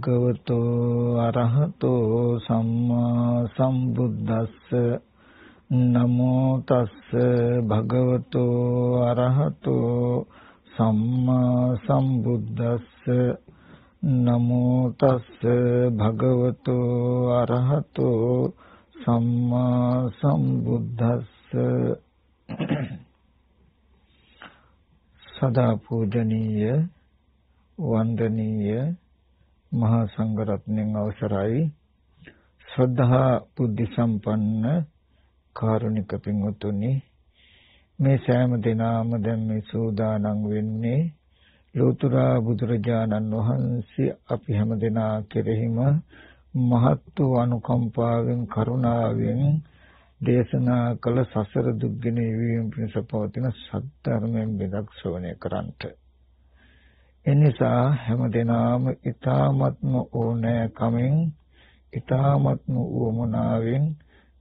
තස්ස භගවතෝ අරහතෝ සම්මා සම්බුද්දස්ස. නමෝ තස්ස භගවතෝ අරහතෝ සම්මා සම්බුද්දස්ස. නමෝ තස්ස භගවතෝ අරහතෝ සම්මා සම්බුද්දස්ස. සදා පූජනීය අවසරයි. ශ්‍රද්ධා බුද්ධ සම්පන්න කාරුණික පින්වතුනි මේ සෑම දිනාම දැන් මේ සූදානම් වෙන්නේ ලෝතර බුදුරජාණන් වහන්සේ අපි හැම දෙනා කෙරෙහිම මහත් වූ අනුකම්පාවෙන් කරුණාවෙන් දේශනා කළ සසර දුක්ගෙන ඉවීම පිණිස පවතින සත්‍යර්මයෙන් බෙදක් ශ්‍රවණය කරන්ට එනිසා හැමදෙනාම ඊ타මත්ම ඕනෑ කමෙන් ඊ타මත්ම උවමනාවෙන්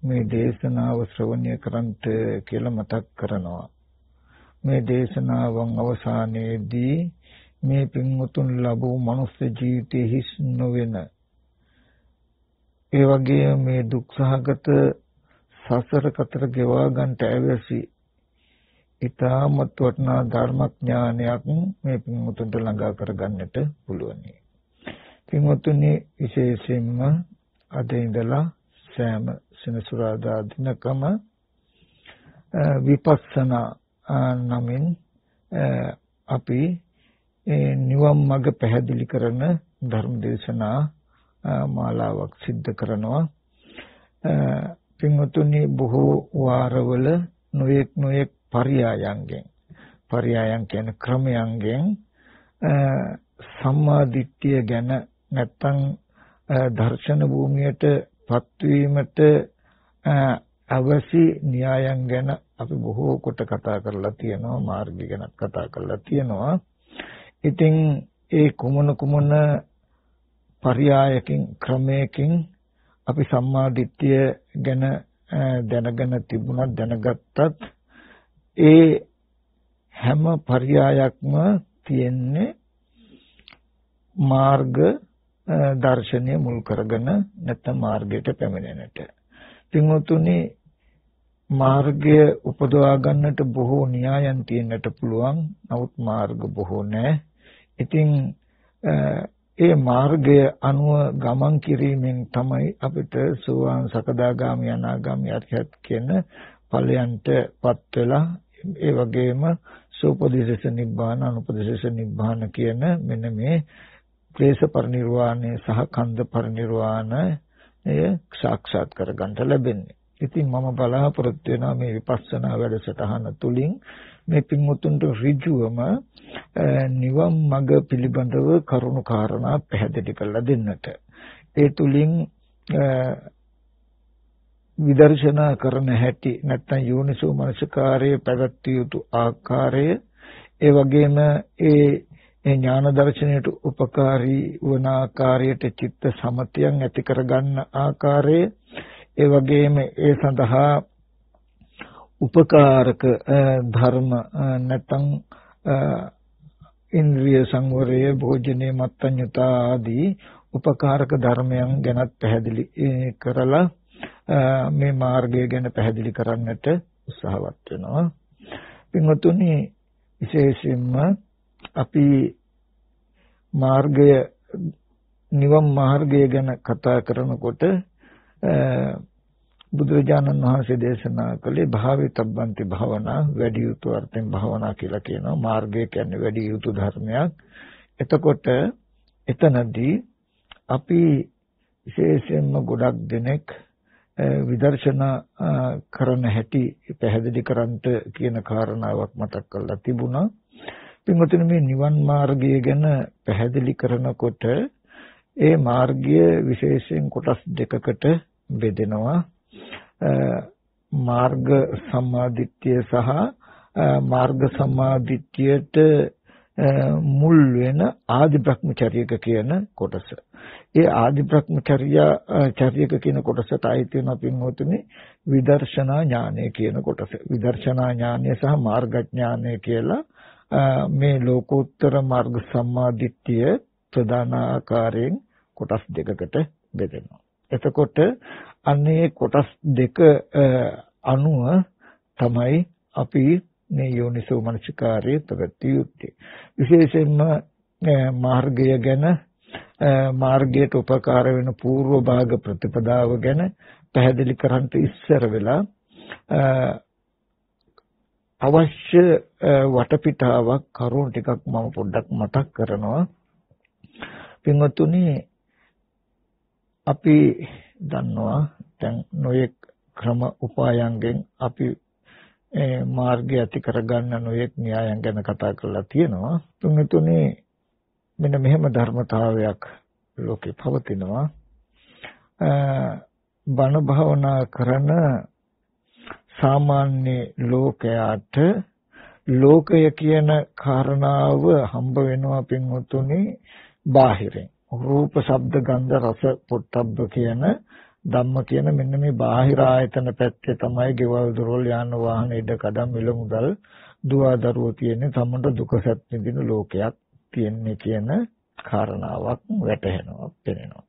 මේ දේශනාව ශ්‍රවණය කරන්ට කියලා මතක් කරනවා. මේ දේශනාවන් අවසානයේදී මේ පින්වතුන් ලැබූ මනුස්ස ජීවිතයේ හිස් නොවන ඒ වගේ මේ දුක්සහගත සසර කතර ගෙවා ගන්නට ඇවැසි ඊටමත් වටිනා ධර්මඥානයක් මේ පින්වතුන්ට ළඟා කරගන්නට පුළුවන්. පින්වතුනි විශේෂයෙන්ම අද ඉඳලා සෑම සෙනසුරාදා දිනකම විපස්සනා නමින් අපි නිවන් මඟ පැහැදිලි කරන ධර්ම දේශනා මාලාවක් සිද්ධ කරනවා. පින්වතුනි බොහෝ වාරවල නොයෙක් නොයෙක් පරියායන්ගෙන්. පරියායන් කියන්නේ ක්‍රමයන්ගෙන් සම්මාදිට්ඨිය ගැන නැත්තම් දර්ශන භූමියට පත්වීමට අවසි න්‍යායන් ගැන අපි බොහෝ කොට කතා කරලා තියෙනවා මාර්ගය ගැන කතා කරලා තියෙනවා. ඉතින් ඒ කුමන කුමන පරියායකින් ක්‍රමයකින් අපි සම්මාදිට්ඨිය ගැන දැනගෙන තිබුණා දැනගත්තත් ඒ හැම පర్యాయක්ම තියෙන්නේ මාර්ග දර්ශනය මුල් කරගෙන නැත්නම් මාර්ගයට පැමිණෙනට. පින්වතුනි මාර්ගය උපදවා ගන්නට බොහෝ න්‍යායන් තියෙන්නට පුළුවන්. නමුත් මාර්ග බොහෝ නැහැ. ඉතින් ඒ මාර්ගය අනුව ගමන් කිරීමෙන් තමයි අපිට සෝවාන් සකදාගාමි අනාගාමි අරිහත් කියන ඵලයන්ටපත් වෙලා ඒ වගේම සෝපදේශ නිබ්බාන අනුපදේශ නිබ්බාන කියන මෙන්න මේ ක්ලේශ පරිනිර්වාණය සහ කන්ද පරිනිර්වාණය සාක්ෂාත් කරගන්න ලැබෙන්නේ. ඉතින් මම බලාපොරොත්තු වෙනවා මේ විපස්සනා වැඩසටහන තුලින් මේ පින්වුතුන්ට ඍජුවම නිවන් මඟ පිළිබඳව කරුණු කාරණා පැහැදිලි කරලා දෙන්නට. ඒ තුලින් විදර්ශනා කරන හැටි නැත්නම් යෝනිසෝ මනසකාරයේ පැවැත්විය යුතු ආකාරය ඒ වගේම ඒ ඥාන දර්ශනයට උපකාරී වන ආකාරයට චිත්ත සමතයන් ඇති කරගන්න ආකාරය ඒ වගේම ඒ සඳහා උපකාරක ධර්ම නැත්නම් ඉන්ද්‍රිය සංවරය භෝජනේ මත්තඤ්‍යතා ආදී උපකාරක ධර්මයන් ගැනත් පැහැදිලි කරලා මේ මාර්ගය ගැන පැහැදිලි කරන්නට උත්සාහවත් වෙනවා. පින්වතුනි විශේෂයෙන්ම අපි මාර්ගය නිවන් මාර්ගය ගැන කතා කරනකොට බුදුරජාණන් වහන්සේ දේශනා කළේ භාවිතබ්බන්ති භාවනා වැඩි යුතු අර්ථයෙන් භාවනා කියලා කියනවා මාර්ගය කියන්නේ වැඩි යුතු ධර්මයක් එතකොට එතනදී අපි විශේෂයෙන්ම ගොඩක් දෙනෙක් විදර්ශනා කරන හැටි පැහැදිලි කරන්නට කියන කාරණාවක් මතක් කරලා තිබුණා. පින්වතුනි මේ නිවන් මාර්ගය ගැන පැහැදිලි කරනකොට ඒ මාර්ගය විශේෂයෙන් කොටස් දෙකකට බෙදෙනවා. මාර්ග සම්මාදිට්ඨිය සහ මාර්ග සම්මාදිට්ඨියට මුල් වෙන ආදි බ්‍රහ්මචර්යක කියන කොටස. ඒ ආදි බ්‍රහ්මචර්යා චර්යක කියන කොටසට අයිති වෙන පින්වතුනි විදර්ශනා ඥානය කියන කොටස. විදර්ශනා ඥානය සහ මාර්ගඥානය කියලා මේ ලෝකෝත්තර මාර්ග සම්මාදිට්ඨිය ප්‍රධාන ආකාරයෙන් කොටස් දෙකකට බෙදෙනවා. එතකොට අන්නේ කොටස් දෙක අනුව තමයි අපි මේ යෝනිසෝ මනසිකාරයේ ප්‍රගතිය යුත්තේ. විශේෂයෙන්ම මාර්ගය ගැන මාර්ගයට උපකාර වෙන పూర్ව භාග ප්‍රතිපදාව ගැන පැහැදිලි කරන්ට ඉස්සර වෙලා අවශ්‍ය වටපිටාවක් කරුණු ටිකක් මම පොඩ්ඩක් මතක් කරනවා. පින්වත්තුනි අපි දන්නවා දැන් නොයෙක් ක්‍රම උපායන්ගෙන් අපි මාර්ගය ඇති කරගන්න නොයෙක් න්‍යායන් ගැන කතා කරලා තියෙනවා. තුන්තුනේ මෙන්න මෙහෙම ධර්මතාවයක් ලෝකේ පවතිනවා. බණ භාවනා කරන සාමාන්‍ය ලෝකයාට ලෝකය කියන කාරණාව හම්බ වෙනවා පින්වතුනි බාහිරින් රූප ශබ්ද ගන්ධ රස පොට්ටබ්බ කියන ධම්ම කියන මෙන්න මේ බාහිර ආයතන පැත්තේ තමයි ගෙවල් දොරවල් යාන වාහන ඉඩ කඩම් මිල මුදල් දුව දරුවෝ තියෙන්නේ. තමන්ට දුක සැප විඳින ලෝකයක් තියෙන්නේ කියන කාරණාවක් වැටහෙනවා පෙනෙනවා.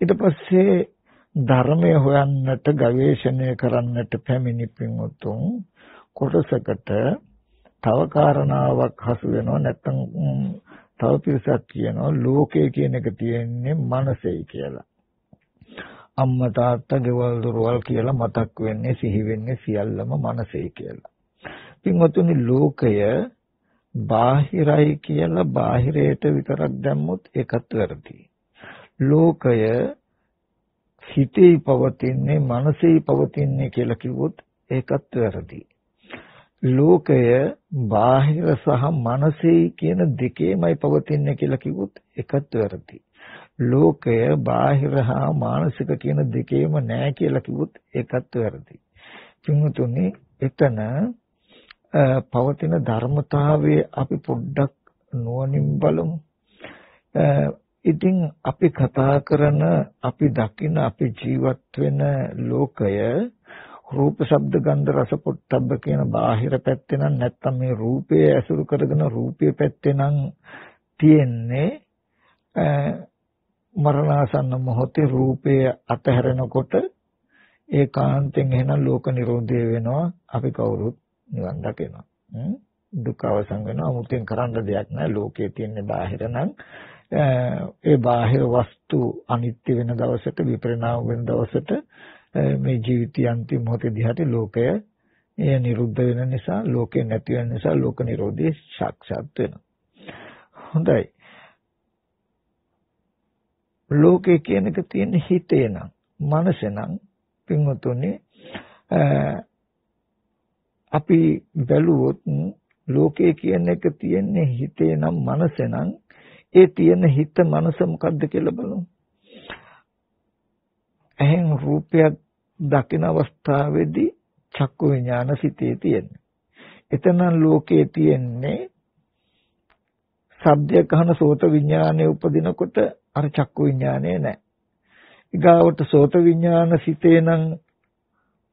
ඊට පස්සේ ධර්මය හොයන්නට ගවේෂණය කරන්නට පැමිණි පින්වතුන් කොටසකට තව කාරණාවක් හසු වෙනවා. නැත්නම් තව පිරිසක් කියනවා ලෝකය කියන එක තියෙන්නේ මනසෙයි කියලා. අම්මා තාත්තා ගෙවල් දොරවල් කියලා මතක් වෙන්නේ සිහි වෙන්නේ සියල්ලම මනසෙයි කියලා. පින්වතුනි ලෝකය බාහිරයි කියලා බාහිරයට විතරක් දැම්මොත් ඒකත් වැරදි. ලෝකය හිතේ පවතින්නේ මනසේ පවතින්නේ කියලා කිව්වොත් ඒකත් වැරදි. ලෝකය බාහිර සහ මනසේ කියන දෙකේමයි පවතින්නේ කියලා කිව්වොත් එකත් වැරදි. ලෝකය බාහිර හා මානසික කියන දෙකේම නැහැ කියලා කිව්වොත් ඒකත් වැරදි. පින්තුනි එතන පවතින ධර්මතාවයේ අපි පොඩ්ඩක් නුවණින් බලමු. ඉතින් අපි කතා කරන අපි දකින අපි ජීවත් වෙන ලෝකය රූප ශබ්ද ගන්ධ රස පොට්ටබ්බ කියන බාහිර පැත්තේ නම් නැත්තම් මේ රූපය ඇසුරු කරගෙන රූපයේ පැත්තේ නම් තියෙන්නේ මරණාසන්න මොහොතේ රූපය අතහැරෙනකොට ඒකාන්තයෙන් එහෙනම් ලෝක නිරෝධය වෙනවා. අපි කවුරුත් නිවන් දකිනවා. දුක අවසන් වෙනවා. 아무තෙන් කරන්න දෙයක් නැහැ. ලෝකයේ තියෙන බාහිර නම් ඒ බාහිර වස්තු අනිත්‍ය වෙන දවසට විපරිණාම වෙන දවසට මේ ජීවිතය අන්තිම මොහොතේ දිහාට ලෝකය එය නිරුද්ධ වෙන නිසා ලෝකේ නැති වෙන නිසා ලෝක නිරෝධය සාක්ෂාත් වෙනවා. හොඳයි. ලෝකේ කියන එක තියෙන හිතේ නම් මනසේ නම් පින්වතුනි අපි බැලුවොත් ලෝකේ කියන එක තියෙන්නේ හිතේ නම් මනසේ නම් ඒ තියෙන හිත මනස මොකද්ද කියලා බලමු. එහෙන් රූපයක් දකින අවස්ථාවේදී චක්කු විඥාන සිතේ තියෙන්නේ. එතන ලෝකයේ තියෙන්නේ ශබ්දයක් අහන සෝත විඥානයේ උපදිනකොට අර චක්කු විඥානය නැහැ. ඊගාවට සෝත විඥාන සිතේ නම්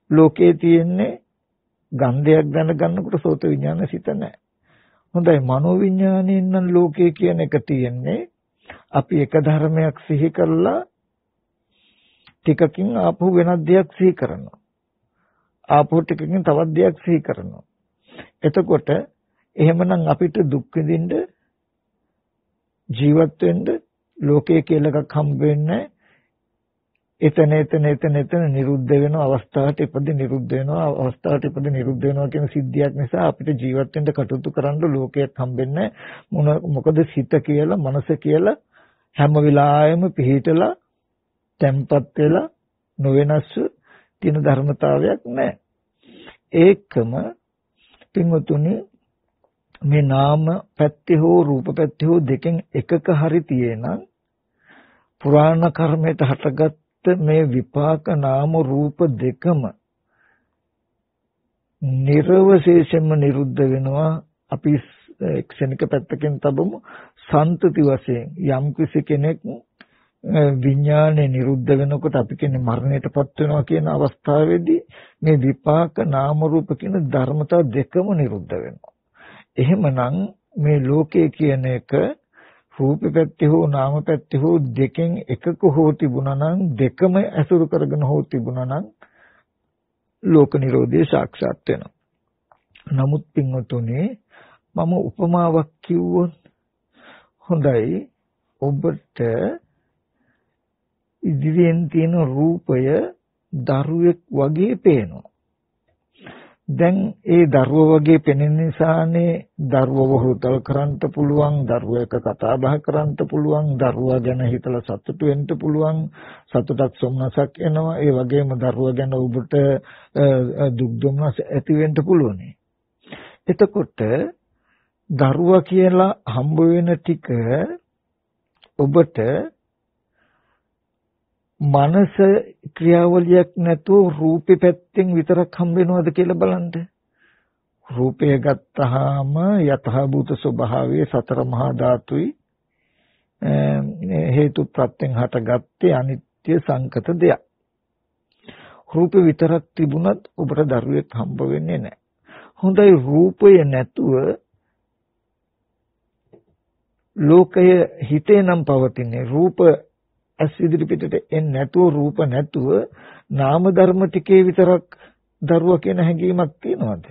ලෝකයේ තියෙන්නේ ගන්ධයක් දැනගන්නකොට සෝත විඥාන සිත නැහැ. හොඳයි මනෝ විඥානයෙන් නම් ලෝකයේ කියන එක තියෙන්නේ අපි එක ධර්මයක් සිහි කරලා ටිකකින් ආපහු වෙනත් දෙයක් සිහි කරනවා. ආපහු ටිකකින් තවත් දෙයක් සිහි කරනවා. එතකොට එහෙමනම් අපිට දුක් විඳින්න ජීවත් වෙන්න ලෝකයේ කියලා එකක් හම්බ වෙන්නේ එතන එතන එතන එතන නිරුද්ධ වෙන අවස්ථාවට ඉපදි නිරුද්ධ වෙනවා. අවස්ථාවට ඉපදි නිරුද්ධ වෙනවා කියන සිද්ධියක් නිසා අපිට ජීවත් වෙන්න කටයුතු කරන්න ලෝකයක් හම්බෙන්නේ මොකද සිත කියලා මනස කියලා හැම වෙලාවෙම පිහිටලා තැම්පත් වෙලා නොවෙනස්ව තියෙන ධර්මතාවයක් නැහැ. ඒකම පින්වතුනි මේ නාම පැත්තේ හෝ රූප පැත්තේ හෝ දෙකෙන් එකක හරි තියෙනම් පුරාණ කර්මයට හටගත්ත මේ විපාක නාම රූප දෙකම නිර්වශේෂයෙන්ම නිරුද්ධ වෙනවා අපි ක්ෂණික පැත්තකින් තබමු සන්තති වශයෙන් යම් කෙනෙක් විඥානය නිරුද්ධ වෙනකොට අපි කියන්නේ මරණයටපත් වෙනවා කියන අවස්ථාවේදී මේ විපාක නාම රූප කියන ධර්මතා දෙකම නිරුද්ධ වෙනවා. එහෙමනම් මේ ලෝකය කියන එක රූප පැත්තේ හෝ නාම පැත්තේ හෝ දෙකෙන් එකක හෝ තිබුණා නම් දෙකම ඇසුරු කරගෙන හෝ තිබුණා නම් ලෝක නිරෝධය සාක්ෂාත් වෙනවා. නමුත් පින්වතුනි මම උපමාවක් කිව්වොත් හොඳයි ඔබට ඉදිරියෙන් තියෙන රූපය දරුවෙක් වගේ පේනවා. දැන් ඒ දරුවා වගේ පෙනෙන නිසානේ දරුවව හුදල් කරන්න පුළුවන් දරුවා එක කතා බහ කරන්න පුළුවන් දරුවා ගැන හිතලා සතුටු වෙන්න පුළුවන් සතුටක් සොම්නසක් එනවා. ඒ වගේම දරුවා ගැන ඔබට දුක් දුම්නස් ඇති වෙන්න පුළුවන්. එතකොට දරුවා කියලා හම්බ වෙන ටික ඔබට මනස ක්‍රියාවලියක් නැතුව රූපේ පැත්තෙන් විතරක් හම්බ වෙනවද කියලා බලන්න. රූපය ගත්තාම යතහ භූත ස්වභාවයේ සතර මහා ධාතුයි හේතු ප්‍රත්‍යයෙන් හටගත්තේ අනිත්‍ය සංකත දෙයක්. රූප විතරක් තිබුණත් ඔබට දරුවෙක් හම්බ වෙන්නේ නැහැ. හොඳයි රූපය නැතුව ලෝකය හිතේ නම් පවතින්නේ රූප ඇස් ඉදිරි පිටට එන්නේ නැතුව රූප නැතුව නාම ධර්ම ටිකේ විතරක් දරුවා කියන හැඟීමක් තියනවාද?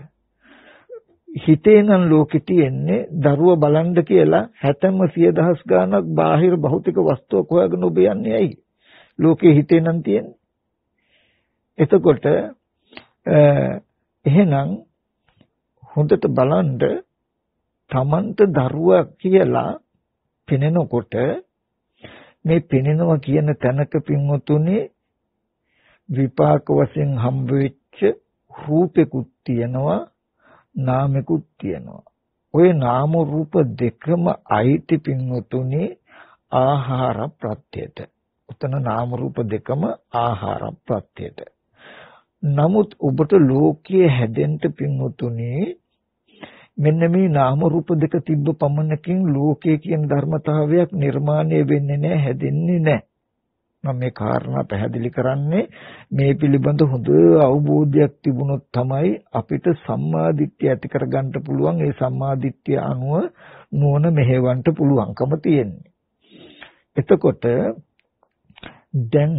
හිතේ නම් ලෝකෙ තියෙන්නේ දරුවා බලන්න කියලා හැතැම්ම සිය දහස් ගාණක් බාහිර භෞතික වස්තුවක් හොයාගෙන ඔබ යන්නේ ඇයි? ලෝකේ හිතේ නම් තියෙන්නේ. එතකොට එහෙනම් හොඳට බලන්න තමන්ට දරුවා කියලා පෙනෙනකොට මේ පෙනෙනවා කියන තැනක පින්වතුනේ විපාක වශයෙන් හම්බ වෙච්ච රූපෙකුත් තියෙනවා නාමෙකුත් තියෙනවා. ওই නාම රූප දෙකම අයිති පින්වතුනේ ආහාර ප්‍රත්‍යයට. උතන නාම රූප දෙකම ආහාර ප්‍රත්‍යයට. නමුත් ඔබට ලෝකයේ හැදෙන්න පින්වතුනේ මෙන්න මේ නාම රූප දෙක තිබ්බ පමණකින් ලෝකයේ කියන ධර්මතාවයක් නිර්මාණය වෙන්නේ නැහැ හැදෙන්නේ නැහැ මම මේ කාරණා පැහැදිලි කරන්නේ මේ පිළිබඳ හොඳ අවබෝධයක් තිබුණොත් තමයි අපිට සම්මාදිට්ඨිය ඇති කරගන්න පුළුවන්. ඒ සම්මාදිට්ඨිය අනුව නුවණ මෙහෙවන්න පුළුවන්කම තියෙන්නේ. එතකොට දැන්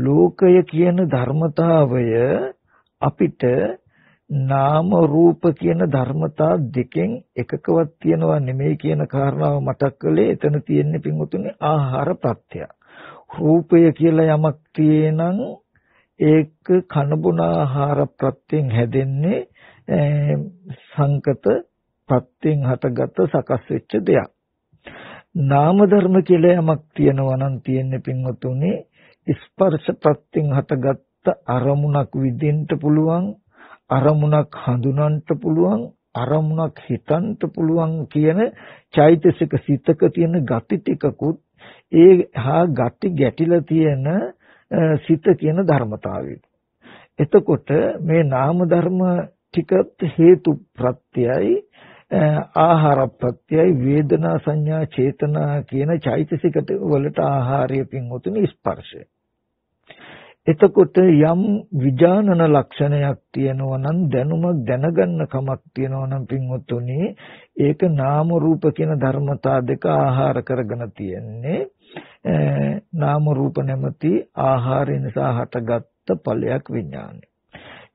ලෝකය කියන ධර්මතාවය අපිට නාම රූප කියන ධර්මතා දෙකෙන් එකකවත් තියනවා නෙමෙයි කියන කාරණාව මතක් කළේ එතන තියෙන්නේ පින්වතුනි ආහාර ප්‍රත්‍ය. රූපය කියලා යමක් තියෙනං ඒක කනබුන ආහාර ප්‍රත්‍යයෙන් හැදෙන්නේ සංකත ප්‍රත්‍යයෙන් හටගත් සකස් වෙච්ච දෙයක්. නාම ධර්ම කියලා යමක් තියෙනවා නම් තියෙන්නේ පින්වතුනි ස්පර්ශ ප්‍රත්‍යයෙන් හටගත් අරමුණක් විඳින්න පුළුවන් අරමුණක් හඳුනන්න පුළුවන් අරමුණක් හිතන්න පුළුවන් කියන චෛතසික සිතක තියෙන ගති ටිකකුත් ඒ හා ගති ගැටිලා තියෙන සිත කියන ධර්මතාවය. එතකොට මේ නාම ධර්ම ටිකත් හේතු ප්‍රත්‍යයයි ආහාර ප්‍රත්‍යයයි වේදනා සංඥා චේතනා කියන චෛතසිකට වලට ආහාරය පින් උතුණු ස්පර්ශය. එතකොට යම් විඥානන ලක්ෂණයක් තියෙනවා නම් දැනුමක් දැනගන්න කමක් තියෙනවා නම් පින්වත්තුනි ඒක නාම රූප කියන ධර්මතා දෙක ආහාර කරගෙන තියෙන්නේ නාම රූප නැමැති ආහාරය නිසා හටගත්ත ඵලයක් විඥානය.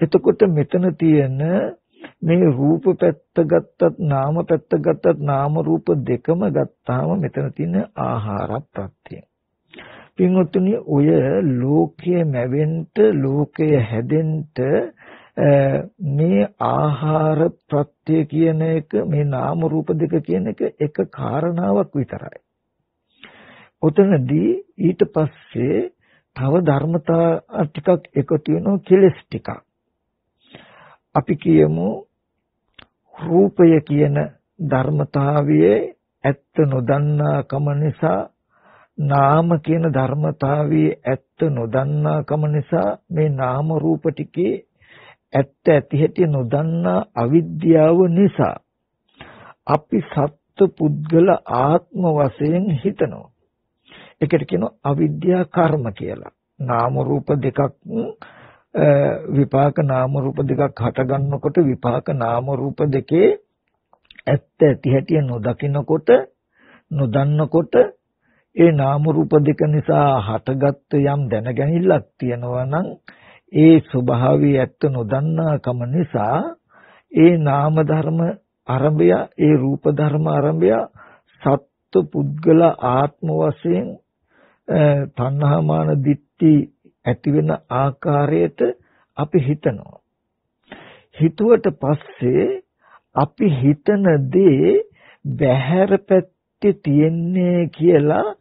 එතකොට මෙතන තියෙන මේ රූප පැත්ත ගත්තත් නාම පැත්ත ගත්තත් නාම රූප දෙකම ගත්තාම මෙතන තියෙන ආහාර ප්‍රත්‍යය. පින්වත්නි ඔය ලෝකයේ මැවෙන්න ලෝකය හැදෙන්න මේ ආහාර ප්‍රත්‍ය කියන එක මේ නාම රූප දෙක කියන එක එක කාරණාවක් විතරයි. ඔතනදී ඊට පස්සේ තව ධර්මතා ටිකක් එකතු වෙනවා කෙලස් ටිකක්. අපි කියමු රූපය කියන ධර්මතාවයේ ඇත්ත නොදන්නා කම නිසා නාම කියන ධර්මතාවයේ ඇත්ත නොදන්නාකම නිසා මේ නාම රූප ටිකේ ඇත්ත ඇති හැටි නොදන්නා අවිද්‍යාව නිසා අපි සත්ත්ව පුද්ගල ආත්ම වශයෙන් හිතනවා. ඒකට කියනවා අවිද්‍යා කර්ම කියලා. නාම රූප දෙකක් විපාක නාම රූප දෙකක් හට ගන්නකොට විපාක නාම රූප දෙකේ ඇත්ත ඇති හැටි නොදකිනකොට නොදන්නකොට ඒ නාම රූප දෙක නිසා හටගත්ත යම් දැනගැනිල්ලක් තියෙනවා නම් ඒ ස්වභාවය ඇත්ත නොදන්නාකම නිසා ඒ නාම ධර්ම අරඹය ඒ රූප ධර්ම අරඹය සත්ව පුද්ගල ආත්ම වශයෙන් තණ්හාමාන දිට්ටි ඇති වෙන ආකාරයට අපි හිතනවා. හිතුවට පස්සේ අපි හිතන දේ බහැර පැත්තේ තියෙන්නේ කියලා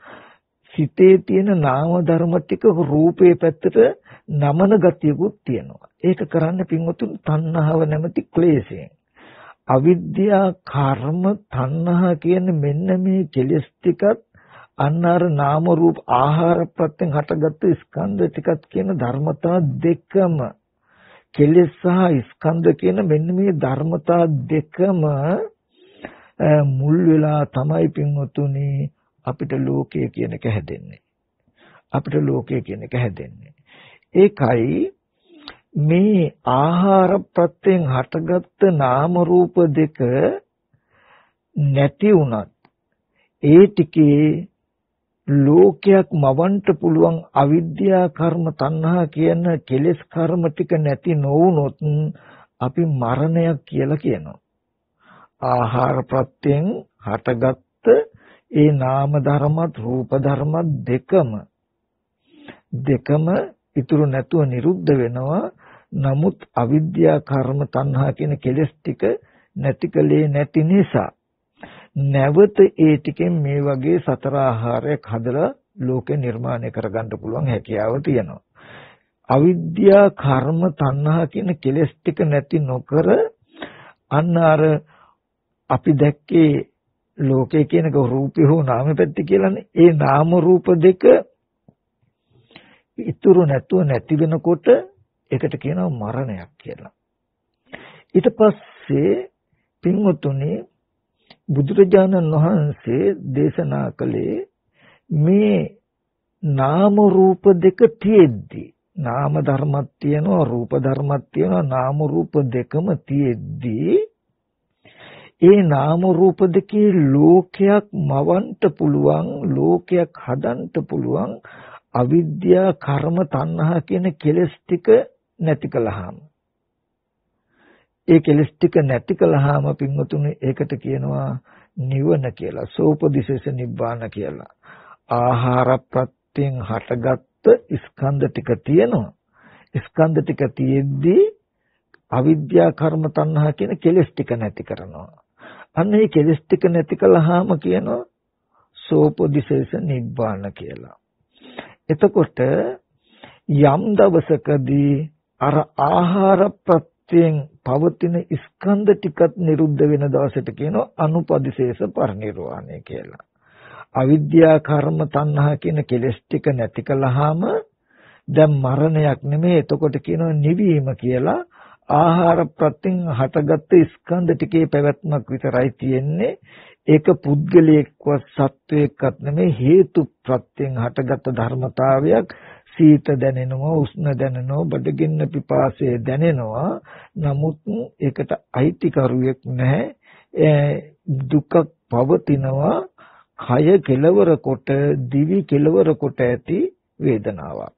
සිතේ තියෙන නාම ධර්ම ටික රූපේ පැත්තට නමන ගතියකුත් තියෙනවා. ඒක කරන්න පින්වතුන් තණ්හාව නැමැති ක්ලේශයෙන්. අවිද්‍යා කර්ම තණ්හා කියන මෙන්න මේ කෙලෙස් ටිකත් අන්න අර නාම රූප ආහාර ප්‍රත්‍යයෙන් හටගත්තු ස්කන්ධ ටිකත් කියන ධර්මතා දෙකම කෙලෙස් සහ ස්කන්ධ කියන මෙන්න මේ ධර්මතා දෙකම මුල් වෙලා තමයි පින්වතුනි අපිට ලෝකය කියන එක හැදෙන්නේ. අපිට ලෝකය කියන එක හැදෙන්නේ. ඒකයි මේ ආහාර ප්‍රත්‍යයෙන් හටගත්ත නාම රූප දෙක නැති වුණත් ඒ ටිකේ ලෝකයක් මවන්න පුළුවන් අවිද්‍යා කර්ම තණ්හා කියන කෙලෙස් කර්ම ටික නැති නොවුනොත් අපි මරණයක් කියලා කියනවා. ආහාර ප්‍රත්‍යයෙන් හටගත්ත ඒ නාම ධර්මත් රූප ධර්මත් දෙකම දෙකම ඉතුරු නැතුව නිරුද්ධ වෙනවා. නමුත් අවිද්‍යා කර්ම තණ්හා කියන කෙලෙස් ටික නැතිකලේ නැති නිසා නැවත ඒ ටිකෙන් මේ වගේ සතර ආහාරයක් හදලා ලෝකේ නිර්මාණය කරගන්න පුළුවන් හැකියාව තියෙනවා. අවිද්‍යා කර්ම තණ්හා කියන කෙලෙස් ටික නැති නොකර අන්න අර අපි දැක්කේ ලෝකේ කියනක රූපේ හෝ නාම පැත්ත කියලානේ. ඒ නාම රූප දෙක ඉතුරු නැතුව නැති වෙනකොට ඒකට කියනවා මරණයක් කියලා. ඊට පස්සේ පින්වතුනි බුදුරජාණන් වහන්සේ දේශනා කළේ මේ නාම රූප දෙක තියෙද්දි නාම ධර්මයක් තියෙනවා රූප ධර්මයක් තියෙනවා නාම රූප දෙකම තියෙද්දි ඒ නාම රූප දෙකේ ලෝකයක් මවන්න පුළුවන් ලෝකයක් හදන්න පුළුවන් අවිද්‍යා කර්ම තණ්හා කියන කෙලස් ටික නැති කළාම ඒ කෙලස් ටික නැති කළාම පින්වතුනි ඒකට කියනවා නිවන කියලා. සෝපදිශේෂ නිබ්බාන කියලා. ආහාර ප්‍රත්‍යයෙන් හටගත්ත ස්කන්ධ ටික තියෙනවා. ස්කන්ධ ටික තියෙද්දී අවිද්‍යා කර්ම තණ්හා කියන කෙලස් ටික නැති කරනවා. අන්න ඒ කෙලස් ටික නැති කළාම කියනවා සෝපදිශේෂ නිබ්බාන කියලා. එතකොට යම් දවසකදී අර ආහාර ප්‍රත්‍ය සත්‍යයෙන් පවතින ස්කන්ධ ටිකත් නිරුද්ධ වෙන දවසට කියනවා අනුපදිශේෂ පරිනිර්වාණය කියලා. අවිද්‍යා කර්ම තණ්හා කියන කෙලෙස් ටික නැති කළාම දැන් මරණයක් නෙමෙයි එතකොට කියනවා නිවීම කියලා ආහාර ප්‍රත්‍යයෙන් හටගත්ත ස්කන්ධ ටිකේ පැවැත්මක් විතරයි තියෙන්නේ. ඒක පුද්ගලයෙක්වත් සත්වයක්වත් නෙමෙයි හේතු ප්‍රත්‍යයෙන් හටගත්ත ධර්මතාවයක්. සීත දැනෙනවා උෂ්ණ දැනෙනවා බඩගින්න පිපාසය දැනෙනවා. නමුත් ඒකට අයිතිකරුවෙක් නැහැ. දුක පවතිනවා. කය කෙලවර කොට දිවි කෙලවර කොට ඇති වේදනාවක්.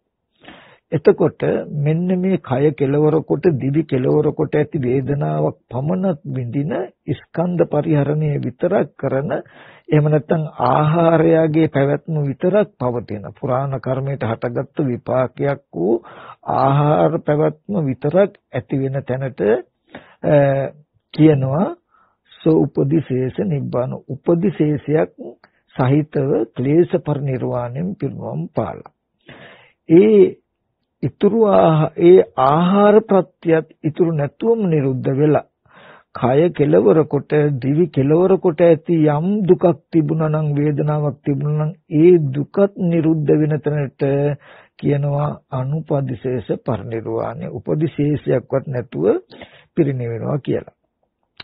එතකොට මෙන්න මේ කය කෙලවර කොට දිවි කෙලවර කොට ඇති වේදනාවක් පමණක් විඳින ස්කන්ධ පරිහරණය විතරක් කරන එහෙම නැත්නම් ආහාරයගේ පැවැත්ම විතරක් පවතින පුරාණ කර්මයට හටගත්තු විපාකයක් වූ ආහාර පැවැත්ම විතරක් ඇති වෙන තැනට කියනවා සෝ උපදිශේෂ නිබ්බාන. උපදිශේෂයක් සහිතව ක්ලේශ පරිනිර්වාණයෙන් පිරුවම් පාලා. ඒ ඉතුරු ඒ ආහාර ප්‍රත්‍යත් ඉතුරු නැතුවම නිරුද්ධ වෙලා කය කෙලවර කොට දිවි කෙලවර කොට ඇති යම් දුකක් තිබුණා නම් වේදනාවක් තිබුණා නම් ඒ දුකත් නිරුද්ධ වෙන තැනට කියනවා අනුපදිශේෂ පරිනිර්වාණය උපදිශේෂයක්වත් නැතුව පිරිනිවෙනවා කියලා.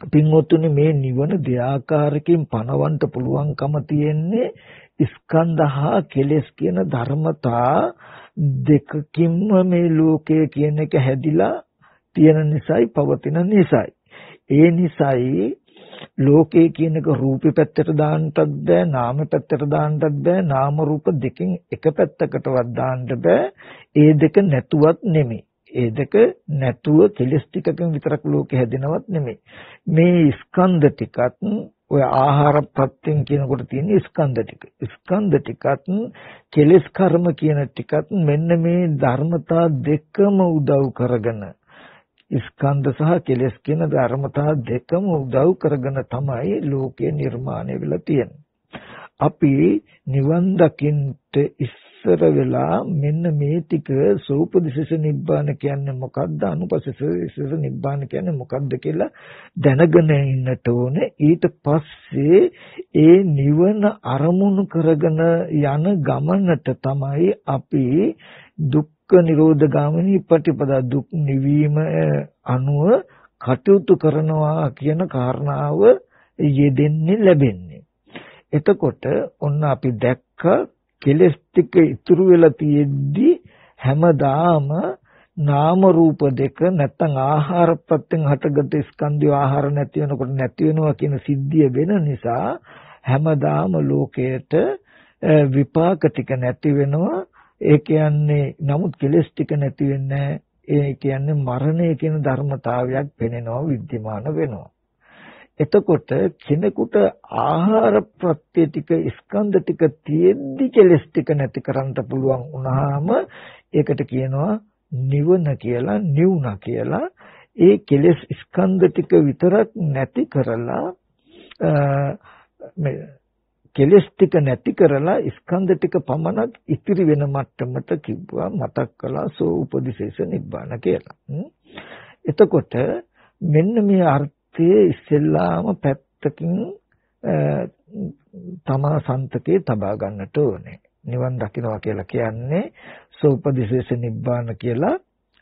පින්වත්තුනි මේ නිවන දෙආකාරකින් පණවන්න පුළුවන්කම තියෙන්නේ ස්කන්ධහා කෙලෙස් කියන ධර්මතා දෙකකින්ම මේ ලෝකය කියන එක හැදිලා තියෙන නිසායි පවතින නිසායි. ඒ නිසායි ලෝකේ කියන එක රූපේ පැත්තට දාන්නත් බෑ නාම පැත්තට දාන්නත් බෑ නාම රූප දෙකෙන් එක පැත්තකටවත් දාන්න බෑ. ඒ දෙක නැතුවත් නෙමෙයි. ඒ දෙක නැතුව කෙලස් ටිකකින් විතරක් ලෝකෙ හැදෙනවත් නෙමෙයි. මේ ස්කන්ධ ටිකත් ඔය ආහාර ප්‍රත්‍යයෙන් කියනකොට තියෙන ස්කන්ධ ටික. ස්කන්ධ ටිකත් කෙලෙස් කර්ම කියන ටිකත් මෙන්න මේ ධර්මතා දෙකම උදව් කරගෙන ස්කන්ධ සහ කෙලෙස් කියන ධර්මතා දෙකම උදව් කරගෙන තමයි ලෝකය නිර්මාණය වෙලා තියෙන්නේ. අපි නිවන් දකින්ට ඉස්සර වෙලා මෙන්න මේ ටික සෝපදිශේෂ නිබ්බාන කියන්නේ මොකද්ද? අනුපදිශේෂ නිබ්බාන කියන්නේ මොකද්ද කියලා දැනගෙන ඉන්නට ඕනේ. ඊට පස්සේ ඒ නිවන අරමුණු කරගෙන යන ගමනට තමයි අපි දුක්ඛ නිරෝධ ගාමිනී ප්‍රතිපදා දුක් නිවීම අනුව කටයුතු කරනවා කියන කාරණාව යෙදෙන්නේ ලැබෙන්නේ. එතකොට ඔන්න අපි දැක්ක කෙලස් ටික ඉතුරු වෙලා තියෙද්දි හැමදාම නාම රූප දෙක නැත්තම් ආහාර ප්‍රත්‍යයෙන් හටගත් ස්කන්ධය ආහාර නැති වෙනකොට නැති වෙනවා කියන සිද්ධිය වෙන නිසා හැමදාම ලෝකයට විපාක ටික නැති වෙනවා. ඒ කියන්නේ නමුත් කෙලස් ටික නැති වෙන්නේ ඒ කියන්නේ මරණය කියන ධර්මතාවයක් පෙනෙනවා විද්‍යමාන වෙනවා. එතකොට කෙනෙකුට ආහාර ප්‍රත්‍ය ටික ස්කන්ධ ටික තියෙද්දි කෙලස් ටික නැති කරන්න පුළුවන් වුණාම ඒකට කියනවා නිවන කියලා නිවුණා කියලා ඒ කෙලස් ස්කන්ධ ටික විතරක් නැති කරලා කෙලස් ටික නැති කරලා ස්කන්ධ ටික පමණක් ඉතිරි වෙන මට්ටමට කිව්වා මතක් කළා සෝ උපදිශේෂ නිබ්බාන කියලා. එතකොට මෙන්න මේ අර්ථ සත්‍යයේ ඉස්සෙල්ලාම පැත්තකින් තමා සන්තකේ තබා ගන්නට ඕනේ. නිවන් දකින්නවා කියලා කියන්නේ සෝපදිශේෂ නිබ්බාන කියලා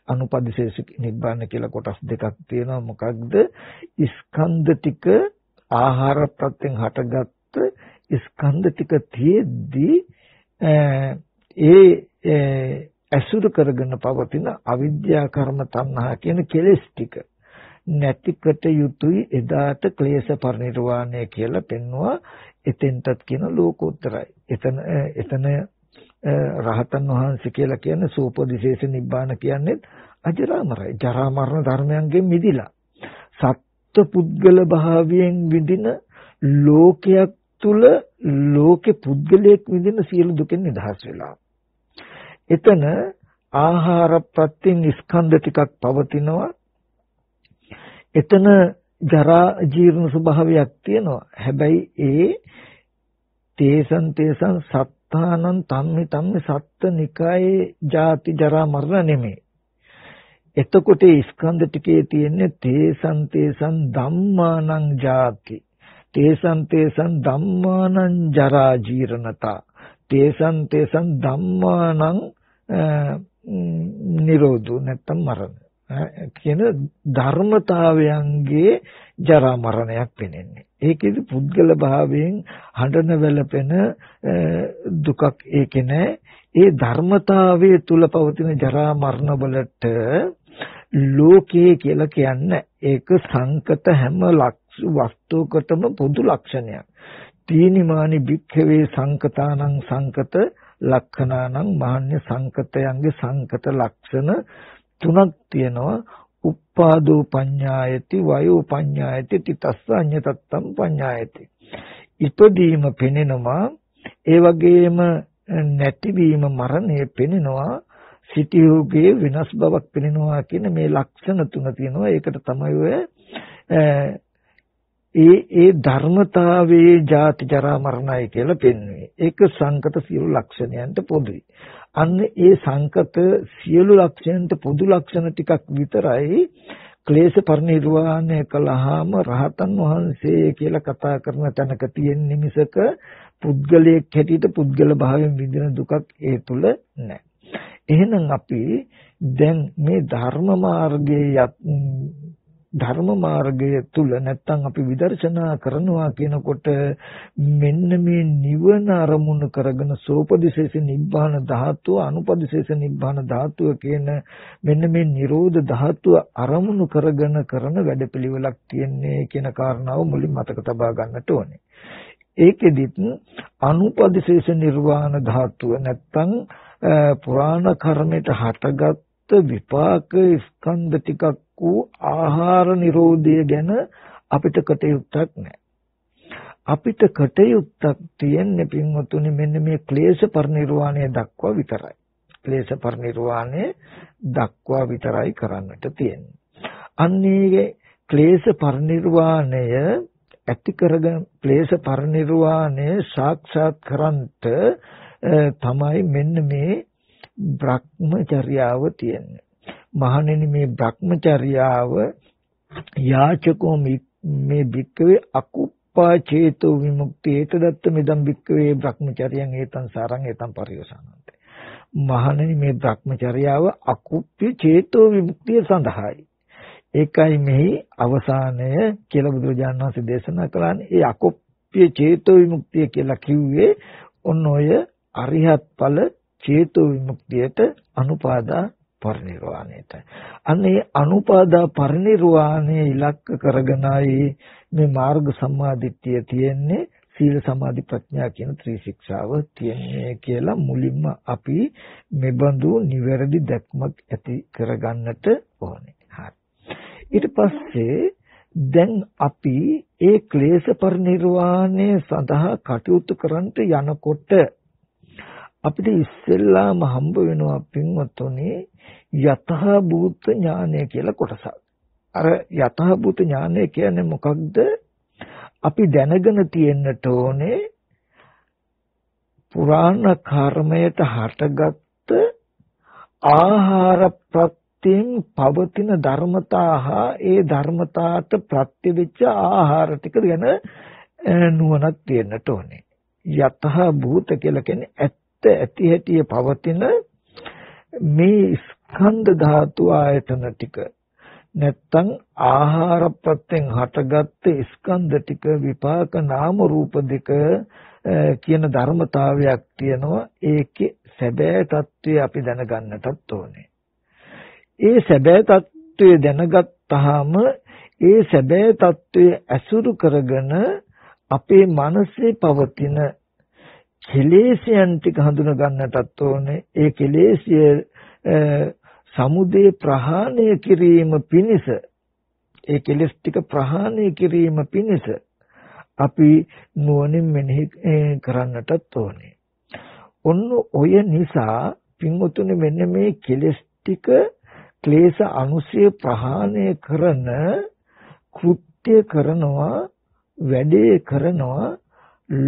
අනුපදිශේෂ නිබ්බාන කියලා කොටස් දෙකක් තියෙනවා. මොකක්ද? ස්කන්ධ ටික ආහාර ප්‍රත්‍යයෙන් හටගත්ත ස්කන්ධ ටික තියෙද්දී ඒ ඇසුරු කරගෙන පවතින අවිද්‍යා කර්ම තණ්හා කියන කෙලෙස් ටික නැතිකට යුතුයි එදාට ක්ලේශ පරිනිර්වාණය කියලා පෙන්වුවා. එතෙන්ටත් කියන ලෝකෝත්තරයි. එතන එතන රහතන් වහන්සේ කියලා කියන්නේ සූපදිශේෂ නිබ්බාන කියන්නේ අජරාමරයි. ජරා මරණ ධර්මයන්ගෙන් මිදිලා. සත්ත්ව පුද්ගල භාවයෙන් විඳින ලෝකයක් තුල ලෝකේ පුද්ගලයෙක් විඳින සියලු දුකෙන් නිදහස් වෙලා. එතන ආහාර ප්‍රත්‍යයෙන් ස්කන්ධ ටිකක් පවතිනවා. එතන ජරා ජීර්ණ ස්වභාවයක් තියෙනවා. හැබැයි ඒ තේසන් තේසන් සත්තානං තම්මි තම්මි සත්ත්‍ය නිකායේ ජාති ජරා මරණ නෙමෙයි. එතකොට ස්කන්ධ ටිකේ තියෙන්නේ තේසන් තේසන් ධම්මානං ජාති. තේසන් තේසන් ධම්මානං ජරා ජීර්ණතා. තේසන් තේසන් ධම්මානං නිරෝධු නැත්තම් මරණ. කියන ධර්මතාවයන්ගේ ජරා මරණයක් පෙනෙන්නේ. ඒකෙදි පුද්ගල භාවයෙන් හඬන වැළපෙන දුකක් ඒකේ නැහැ. ඒ ධර්මතාවයේ තුල පවතින ජරා මරණ වලට ලෝකයේ කියලා කියන්නේ ඒක සංකත හැම වස්තුවකටම පොදු ලක්ෂණයක්. තීනිමානි භික්ඛවේ සංකතානං සංකත ලක්ෂණානං මාන්‍ය සංකතයන්ගේ සංකත ලක්ෂණ තුනක් තියෙනවා. උප්පාදෝ පඤ්ඤායති වයෝ පඤ්ඤායති තිතස්ස අඤ්ඤතත්තම් පඤ්ඤායති. ඉපදීම පෙනෙනවා. ඒ වගේම නැතිවීම මරණය පෙනෙනවා. සිටියෝගේ වෙනස් බවක් පෙනෙනවා කියන මේ ලක්ෂණ තුන තියෙනවා. ඒකට තමයි ඔය ඒ ඒ ධර්මතාවයේ ජාති ජරා මරණයි කියලා පෙන්වන්නේ. ඒක සංකත සියලු ලක්ෂණයන්ට පොදුයි. අන්න ඒ සංකත සියලු ලක්ෂණන්ට පොදු ලක්ෂණ ටිකක් විතරයි ක්ලේශ පරිනිර්වාණය කළාම රහතන් වහන්සේ කියලා කතා කරන තැනක තියෙන නිමිසක පුද්ගලයෙක් හැටියට පුද්ගල භාවයෙන් විඳින දුකක් ඒ තුල නැහැ. එහෙනම් අපි දැන් මේ ධර්ම මාර්ගයේ ධර්ම මාර්ගය තුල නැත්තම් අපි විදර්ශනා කරනවා කියනකොට මෙන්න මේ නිවන අරමුණු කරගෙන සෝපදිශේෂ නිබ්බාන ධාතුව අනුපදිශේෂ නිබ්බාන ධාතුව කියන මෙන්න මේ Nirodha ධාතුව අරමුණු කරගෙන කරන වැඩපිළිවෙලක් තියෙන්නේ කියන කාරණාව මුලින් මතක තබා ගන්නට ඕනේ. ඒකෙදිත් අනුපදිශේෂ නිර්වාණ ධාතුව නැත්තම් පුරාණ කර්මයට හටගත් විපාක ස්කන්ධ ටිකක් වූ ආහාර නිරෝධය ගැන අපිට කටයුත්තක් නැහැ. අපිට කටයුත්තක් තියෙන්නේ පින්වතුනි මෙන්න මේ ක්ලේශ පරිනිර්වාණය දක්වා විතරයි. ක්ලේශ පරිනිර්වාණය දක්වා විතරයි කරන්නට තියෙන්නේ. අන්නේගේ ක්ලේශ පරිනිර්වාණය ඇති කරගෙන ක්ලේශ පරිනිර්වාණය සාක්ෂාත් කරන්ට තමයි මෙන්න මේ භ්‍රමචර්යාව තියෙන්නේ. මහණෙනි මේ භ්‍රමචර්යාව යාචකෝ මේ භික්කවේ අකුප්පා චේතෝ විමුක්තිය. ඒතදත්ත මෙදම් භික්කවේ භ්‍රමචර්යයන් ඒතං සාරං ඒතං පරියසනන්ත මහණෙනි මේ භ්‍රමචර්යාව අකුප්ප්‍ය චේතෝ විමුක්තිය සඳහායි. ඒකයි මෙහි අවසානය කියලා බුදුරජාණන් වහන්සේ දේශනා කළානේ. ඒ අකුප්ප්‍ය චේතෝ විමුක්තිය කියලා කිව්වේ ඔන්න ඔය අරිහත් ඵල චේතෝ විමුක්තියට අනුපාදා පරිනිර්වාණයට. අන්නේ අනුපාදා පරිනිර්වාණය ඉලක්ක කරගෙනයි මේ මාර්ග සම්මාදිට්ඨිය තියෙන්නේ සීල සමාධි ප්‍රඥා කියන ත්‍රිශික්ෂාව තියෙන්නේ කියලා මුලින්ම අපි මෙබඳු නිවැරදි දැක්මක් ඇති කරගන්නට ඕනේ. හරි. ඊට පස්සේ දැන් අපි ඒ ක්ලේශ පරිනිර්වාණය සඳහා කටයුතු කරන්නට යනකොට අපිට ඉස්සෙල්ලාම හම්බ වෙනවා පින්වත්තුනි යතහ භූත ඥානය කියලා කොටසක්. අර යතහ භූත ඥානය කියන්නේ මොකක්ද? අපි දැනගෙන තියෙන්නට ඕනේ පුරාණ කර්මයට හටගත්ත ආහාර ප්‍රත්‍යයෙන් පවතින ධර්මතා හා ඒ ධර්මතාවට ප්‍රත්‍ය වෙච්ච ආහාර ටික ගැන නුවණක් තියෙන්නට ඕනේ. යතහ භූත කියලා කියන්නේ ඇති හැටිය පවතින මේ ස්කන්ධ ධාතු ආයතන ටික. නැත්තම් ආහාර ප්‍රත්‍යයෙන් හටගත් ස්කන්ධ ටික විපාක නාම රූප දෙක කියන ධර්මතාවයක් තියෙනවා. ඒකේ සැබෑ తත්වය අපි දැනගන්නටත් ඕනේ. ඒ සැබෑ తත්වය දැනගත්තාම ඒ සැබෑ తත්වය ඇසුරු කරගෙන අපේ මනසේ පවතින කෙලේශයන් ටික හඳුන ගන්නටත් ඕනේ ඒ කෙලේශය සමුදේ ප්‍රහාණය කිරීම පිණිස ඒ කෙලෙස් ටික ප්‍රහාණය කිරීම පිණිස අපි නුවණින් මෙනෙහි කරන්නටත් ඕනේ. ඔන්න ඔය නිසා පින්වතුනි මෙන්න මේ කෙලෙස් ටික ක්ලේශ අනුසය ප්‍රහාණය කරන කෘත්‍ය කරනවා වැඩේ කරනවා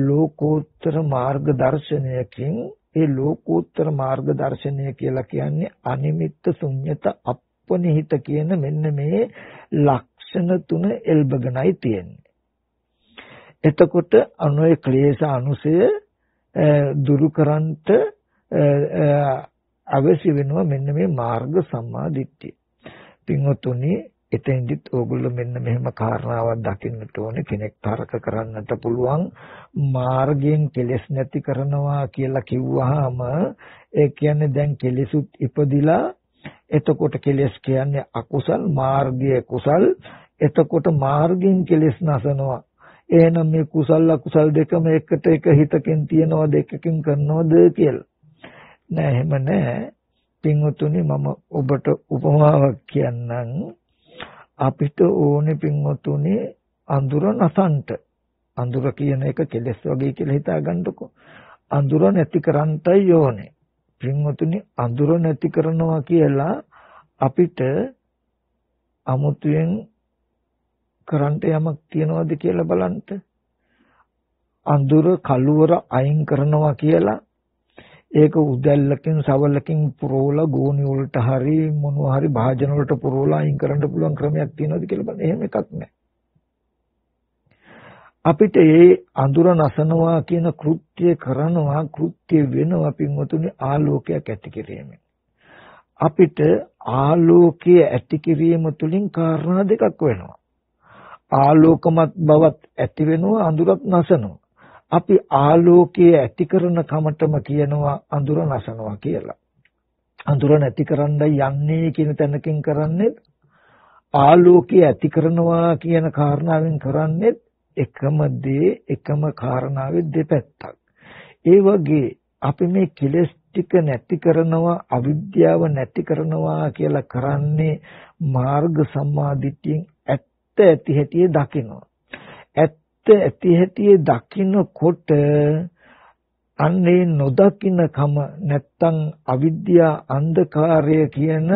ලෝකෝත්තර මාර්ග දර්ශනයකින් ඒ ලෝකෝත්තර මාර්ග දර්ශනය කියලා කියන්නේ අනිමිත්ත ශුන්්‍යත අප්පනිහිත කියන මෙන්න මේ ලක්ෂණ තුන එල්බගෙනයි තියෙන්නේ. එතකොට අනෝය ක්ලේශ අනුසය දුරු කරන්ට අවශ්‍ය වෙනවා මෙන්න මේ මාර්ග සම්මා දිට්ඨිය. පින්වතුනි එතෙන්දිත් ඕගොල්ලෝ මෙන්න මෙහෙම කාරණාවක් දකින්නට ඕනේ. කෙනෙක් තරක කරන්නට පුළුවන් මාර්ගයෙන් කෙලෙස් නැති කරනවා කියලා කිව්වහම ඒ කියන්නේ දැන් කෙලෙසුත් ඉපදිලා එතකොට කෙලෙස් කියන්නේ අකුසල් මාර්ගයේ කුසල්. එතකොට මාර්ගයෙන් කෙලෙස් නසනවා. එහෙනම් මේ කුසල අකුසල් දෙකම එකට එක හිතකින් තියනවද එකකින් කරනවද කියලා. නෑ එහෙම නෑ. පින්වතුනි මම ඔබට උපමාවක් කියන්නම්. අපිට ඕනේ පින්වතුනි අඳුර නසන්ට. අඳුර කියන එක කෙලස් වගේ කියලා හිතා ගන්නකො අඳුර නැති කරන්ටයි ඕනේ. පින්වතුනි අඳුර නැති කරනවා කියලා අපිට අමුතුවෙන් කරන්ට යමක් තියනවද කියලා බලන්න. අඳුර කළුවර අයින් කරනවා කියලා ඒක උදැල්ලකින් සවලකින් පුරවලා ගෝණි වලට හරි මොනවා හරි භාජන වලට පුරවලා අයින් කරන්න පුළුවන් ක්‍රමයක් තියෙනවද කියලා බලන්න එහෙම එකක් නැහැ. අපිට ඒ අඳුර නසනවා කියන කෘත්‍ය කරනවා කෘත්‍ය වෙනවා පින්වතුනි ආලෝකයක් ඇති කිරීමෙන්. අපිට ආලෝකයේ ඇති කිරීම තුලින් කාරණා දෙකක් වෙනවා. ආලෝකමත් බවත් ඇති වෙනවා අඳුරත් නැසනවා. අපි ආලෝකයේ ඇති කරන කමටම කියනවා අඳුර නැසනවා කියලා. අඳුර නැති කරන්නයි යන්නේ කියන තැනකින් කරන්නේ ආලෝකය ඇති කරනවා කියන කාරණාවෙන් කරන්නේ එකම දේ එකම කාරණාවේ දෙපැත්තක්. ඒ වගේ අපි මේ කෙලෙස් ටික නැති කරනවා අවිද්‍යාව නැති කරනවා කියලා කරන්නේ මාර්ග සම්මාදිට්ඨියෙන් ඇත්ත ඇති හැටි දකිනවා. ඇත්ත ඇති හැටි දකිනකොට අන්නේ නොදකින්න කම නැත්තම් අවිද්‍යා අන්ධකාරය කියන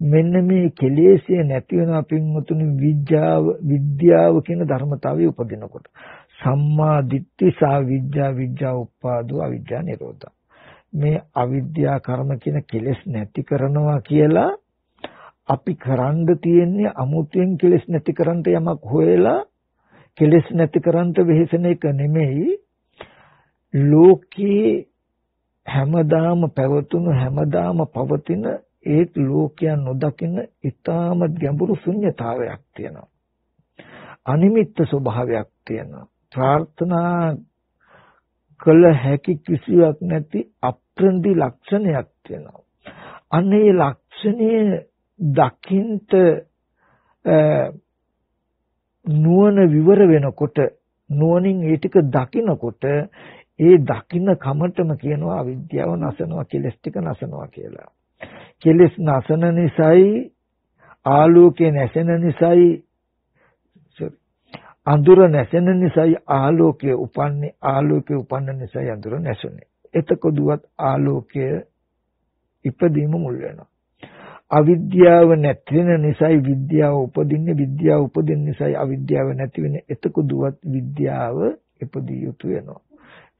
මෙන්න මේ කෙලෙසිය නැති වෙනවා පින්වතුනි විද්‍යාව විද්‍යාව කියන ධර්මතාවය උපදිනකොට. සම්මා දිට්ඨි සා විද්‍යා විද්‍යා උපාදෝ අවිද්‍යා නිරෝධා. මේ අවිද්‍යා කර්ම කියන කෙලෙස් නැති කරනවා කියලා අපි කරන්න තියෙන්නේ අමුතුවෙන් කෙලෙස් නැති කරන්න යමක් හොයලා කෙලෙස් නැති කරන්න වෙහෙසන එක නෙමෙයි ලෝකේ හැමදාම පැවතුණු හැමදාම පවතින ඒත් ලෝකයන් නොදකින ඊටාම ගැඹුරු ශුන්්‍යතාවයක් තියෙනවා. අනිමිත්ත ස්වභාවයක් තියෙනවා. ප්‍රාර්ථනා කළ හැකි කිසිවක් නැති අප්‍රන්දි ලක්ෂණයක් තියෙනවා. අනේ ලක්ෂණය දකින්ට නුවණ විවර වෙනකොට නුවණින් ඒ ටික දකිනකොට ඒ දකින්න කමටම කියනවා අවිද්‍යාව නැසනවා කෙලස් ටික නැසනවා කියලා. කෙලස් නැසන නිසායි ආලෝකේ නැසෙන නිසායි අඳුර නැසෙන නිසායි ආලෝකය උපන්නේ ආලෝකය උපන්න නිසායි අඳුර නැසුනේ. එතකොදුවත් ආලෝකය ඉපදීම මුල් වෙනවා. අවිද්‍යාව නැති වෙන නිසායි විද්‍යාව උපදින්නේ විද්‍යාව උපදින නිසායි අවිද්‍යාව නැති වෙන්නේ. එතකොදුවත් විද්‍යාව ඉපදී යුතු වෙනවා.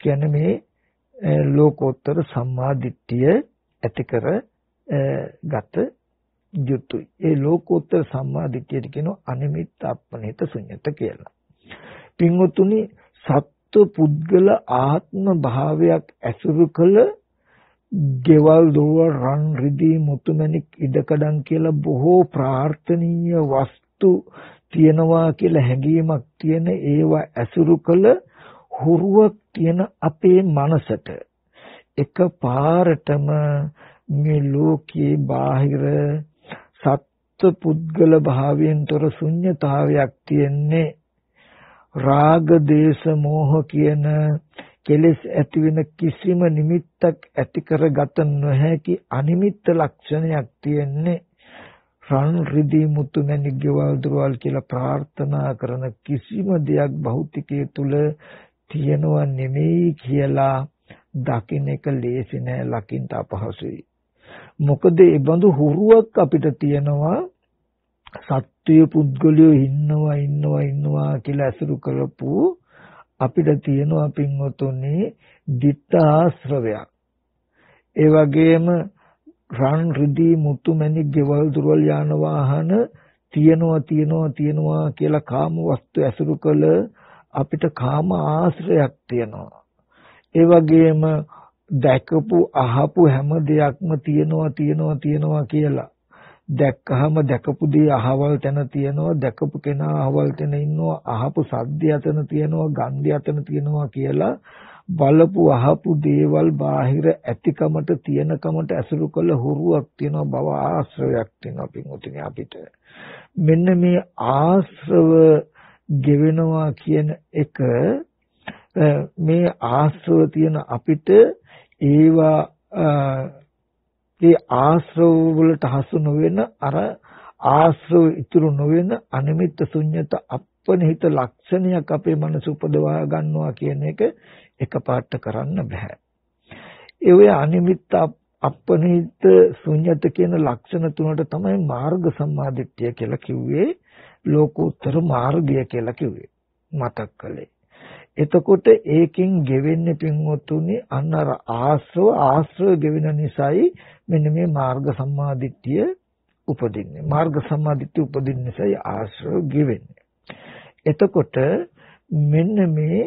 කියන්නේ මේ ලෝකෝත්තර සම්මා දිට්ඨිය ඇති කර ගත යුතුයි. ඒ ලෝකෝත්තර සම්මා දිට්ඨියට කියනවා අනිමිත් අප්පනිත ශුන්්‍යත කියලා. පින්වතුනි සත්ව පුද්ගල ආත්ම භාවයක් ඇසුරු කළ ගෙවල් දොර රන් රිදී මුතුමැණික් ඉඩකඩම් කියලා බොහෝ ප්‍රාර්ථනීය වස්තු තියනවා කියලා හැඟීමක් තියෙන ඒවා ඇසුරු කළ හුරුවක් තියෙන අපේ මනසට. එක පාරටම මේ ලෝකයේ බාහිර සත්ව පුද්ගල භාවයෙන් තොර ශුන්්‍යතාවයක් තියෙන්නේ රාග දේශ මොහ කියන කෙලෙස් ඇති වෙන කිසිම නිමිත්තක් ඇති කරගත නොහැකි අනිමිත්ත ලක්ෂණයක් තියෙන්නේ රන් රිදී මුතු මැණික් ගෙවල් දොරවල් කියලා ප්‍රාර්ථනා කරන කිසිම දෙයක් භෞතිකයේ තුල තියෙනව නෙමෙයි කියලා දකින්න එක ලේසි නෑ ලකින්න අපහසුයි. මොකද ඒ බඳු හුරුවක් අපිට තියෙනවා සත්වය පුද්ගලයෝ ඉන්නවා ඉන්නවා ඉන්නවා කියලා අසුරු කරපු අපිට තියෙනවා පින්වතුනි ditta ආශ්‍රවයක් ඒ වගේම රන් රිදී මුතු මැණික් ගෙවල් දුරවල් යාන වාහන තියනවා තියනවා තියනවා කියලා කාම වස්තු ඇසුරු කළ අපිට කාම ආශ්‍රයක් තියෙනවා. ඒ වගේම දැකපු අහපු හැම දෙයක්ම තියෙනවා තියෙනවා තියෙනවා කියලා දැක්කහම දැකපු දේ අහවල් තැන තියෙනවා දැකපු කෙනා අහවල් තැන ඉන්නවා අහපු සද්දය අතන තියෙනවා ගන්ධය අතන තියෙනවා කියලා බලපු අහපු දේවල් බාහිර ඇතිකමට තියෙනකමට ඇසුරු කළ හුරුවක් තියෙනවා බව ආශ්‍රවයක් තියෙනවා පින්වතුනි අපිට. මෙන්න මේ ආශ්‍රව ගෙවෙනවා කියන එක මේ ආශ්‍රව තියෙන අපිට ඒවා ඒ ආශ්‍රව වලට හසු නොවන අර ආශ්‍රව ඉතුරු නොවන අනිමිත්ත ශුන්්‍යත අපනිහිත ලක්ෂණයක් අපේ මනස උපදවා ගන්නවා කියන එක එකපාරට කරන්න බෑ. ඒ ඔය අනිමිත්ත අපනිහිත ශුන්්‍යත කියන ලක්ෂණ තුනට තමයි මාර්ග සම්මාදිට්ඨිය කියලා කිව්වේ ලෝකෝත්තර මාර්ගය කියලා කිව්වේ. මතක් කළේ. එතකොට ඒකෙන් ගෙවෙන්නේ පින්වතුනි අන්න අර ආශ්‍රව ආශ්‍රව ගෙවෙන නිසායි මෙන්න මේ මාර්ග සම්මාදිට්ඨිය උපදින්නේ. මාර්ග සම්මාදිට්ඨිය උපදින්න නිසායි ආශ්‍රව ගෙවෙන්නේ. එතකොට මෙන්න මේ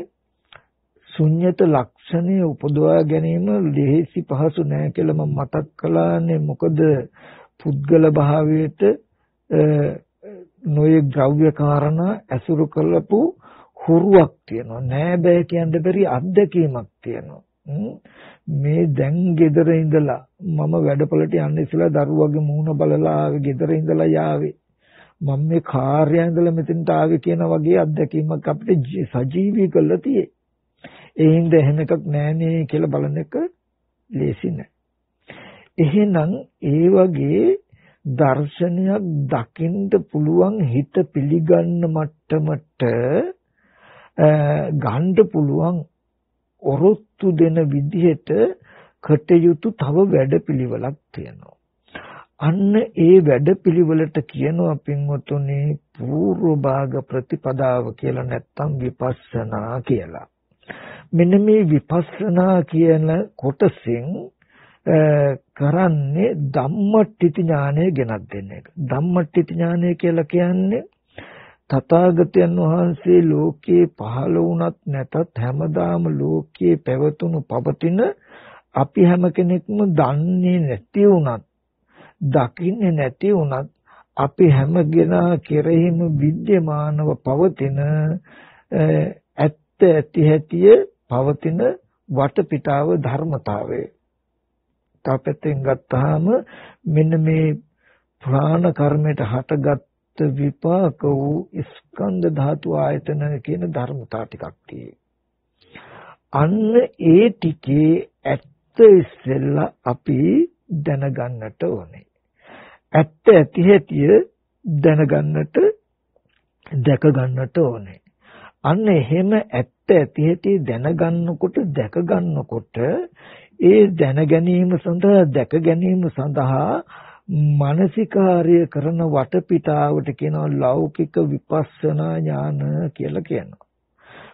ශුන්්‍යත ලක්ෂණය උපදවා ගැනීම ලෙහෙසි පහසු නෑ කියලා මම මතක් කළානේ. මොකද පුද්ගල භාවයට නොයේ ද්‍රව්‍ය කාරණා ඇසුරු කරලපු හුරුවක් තියෙනවා. නෑ බෑ කියන්න බැරි අත්දැකීමක් තියෙනවා. මේ දැන් ගෙදර ඉඳලා මම වැඩපොළට යන්න ඉස්සලා දරුවගේ මූණ බලලා ආවේ ගෙදර ඉඳලා යාවේ. මම මේ කාර්යය ඉඳලා මෙතෙන්ට ආවේ කියන වගේ අත්දැකීමක් අපිට සජීවී කරලා තියෙයි. ඒ හින්දා එහෙම එකක් නෑනේ කියලා බලන එක ලේසි නෑ. එහෙනම් ඒ වගේ දර්ශනයක් දකින්න පුළුවන් හිත පිළිගන්න මට්ටමට ගන්න පුළුවන් ඔරොත්තු දෙන විදිහට කටයුතු තව වැඩපිළිවෙලක් තියෙනවා. අන්න ඒ වැඩපිළිවෙලට කියනවා පින්වතුනි పూర్ව භාග ප්‍රතිපදාව කියලා නැත්තම් විපස්සනා කියලා. මෙන්න මේ විපස්සනා කියන කොටසෙන් කරන්නේ ධම්මට්ටි ඥානය ගෙනත් දෙන එක. ධම්මට්ටි ඥානය කියලා කියන්නේ තථාගතයන් වහන්සේ ලෝකේ පහළ වුණත් නැතත් හැමදාම ලෝකයේ පැවතුණු පවතින අපි හැම කෙනෙක්ම දන්නේ නැති වුණත් දකින්නේ නැති වුණත් අපි හැමගෙනා කෙරෙහිම විද්‍යමානව පවතින ඇත්ත ඇති හැටිය පවතින වටපිටාව ධර්මතාවය. තාපෙතෙන් ගත්තාම මෙන්න මේ ප්‍රාණ කර්මයට හටගත් විපාක වූ ස්කන්ධ ධාතු ආයතන කියන ධර්මතා ටිකක් අන්න ඒ ටිකේ ඇත්ත ඉස්සෙල්ලා අපි දැනගන්නට ඕනේ. ඇත්ත ඇති හැටිය දැනගන්නට දැක ගන්නට ඕනේ. අන්න එහෙම ඇත්ත ඇති හැටි දැනගන්නකොට දැක ගන්නකොට ඒ දැන ගැනීම සඳහා දැක ගැනීම සඳහා මානසිකාර්ය කරන වටපිටාවට කියනවා ලෞකික විපස්සනා ඥාන කියලා කියනවා.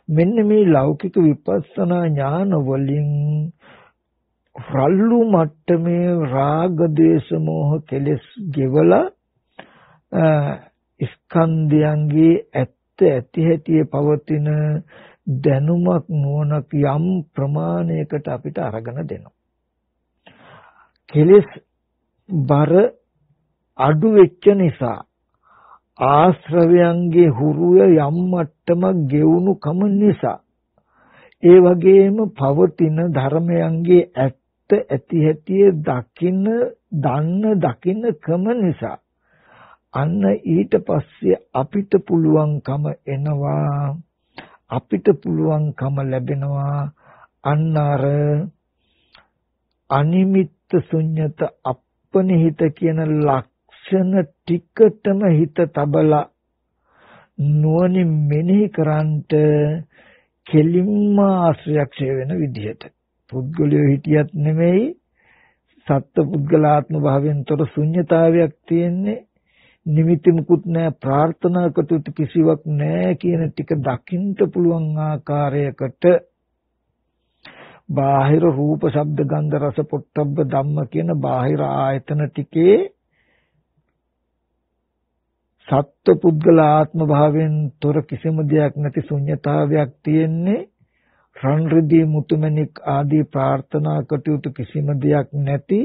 මෙන්න මේ ලෞකික විපස්සනා ඥාන වලින් රල්ලු මට්ටමේ රාග දේශ මොහ කෙලස් ගෙවලා ස්කන්ධයන්ගේ ඇත්ත ඇති හැටි පවතින දැනුමක් නුවණක් යම් ප්‍රමාණයකට අපිට අරගෙන දෙනවා. කෙලස් බර අඩු වෙච්ච නිසා ආශ්‍රවයන්ගේ හුරුය යම් මට්ටමක් ගෙවුණු කම නිසා ඒ වගේම පවතින ධර්මයන්ගේ ඇත්ත ඇති හැටි දකින්න දන්න දකින්න ක්‍රම නිසා අන්න ඊට පස්සේ අපිට පුළුවන්කම එනවා අපිට පුළුවන්කම ලැබෙනවා. අන්න අර අනිමිත්ත ශුන්්‍යත අපනිහිත කියන ලක්ෂණ ටිකටම හිත තබලා නුවණින් මෙනෙහි කරන්ට කෙලින්ම ආශ්‍රයක්ෂය වෙන විදිහට. පුද්ගලයෝ හිටියත් නෙමෙයි සත්ත්ව පුද්ගලාත්ම භාවයෙන් තොර ශුන්්‍යතාවයක් තියෙන්නේ. නිමිති මුකුත් නැහැ ප්‍රාර්ථනා කටයුතු කිසිවක් නැහැ කියන ටික දකින්න පුළුවන් ආකාරයකට බාහිර රූප ශබ්ද ගන්ධ රස පොට්ටබ්බ ධම්ම කියන බාහිර ආයතන ටිකේ සත්ව පුද්ගල ආත්ම භාවයෙන් තොර කිසිම දෙයක් නැති ශුන්්‍යතාවයක් තියෙන්නේ රන් රිදී මුතුමැණික් ආදී ප්‍රාර්ථනා කටයුතු කිසිම දෙයක් නැති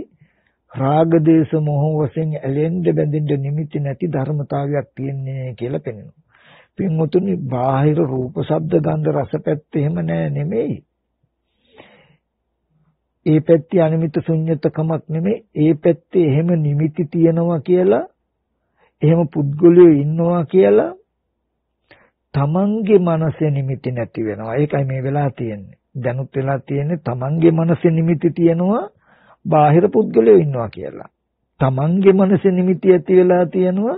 රාග දේශ මොහ වශයෙන් ඇලෙන්න බැඳෙන්න නිමිති නැති ධර්මතාවයක් තියෙන්නේ කියලා පෙනෙනවා. පින්වතුනි බාහිර රූප ශබ්ද ගන්ධ රස පැත්ත එහෙම නෑ නෙමෙයි. ඒ පැත්තේ අනිමිත ශුන්්‍යතකමක් නෙමෙයි. ඒ පැත්තේ එහෙම නිමිති තියනවා කියලා එහෙම පුද්ගලයෝ ඉන්නවා කියලා තමන්ගේ මනසේ නිමිති නැති වෙනවා. ඒකයි මේ වෙලා තියෙන්නේ. දැනුත් වෙලා තියෙන්නේ තමන්ගේ මනසේ නිමිති තියනවා බාහිර පුද්ගලයෝ ඉන්නවා කියලා. Tamange මනසේ නිමිති ඇති වෙලා තියෙනවා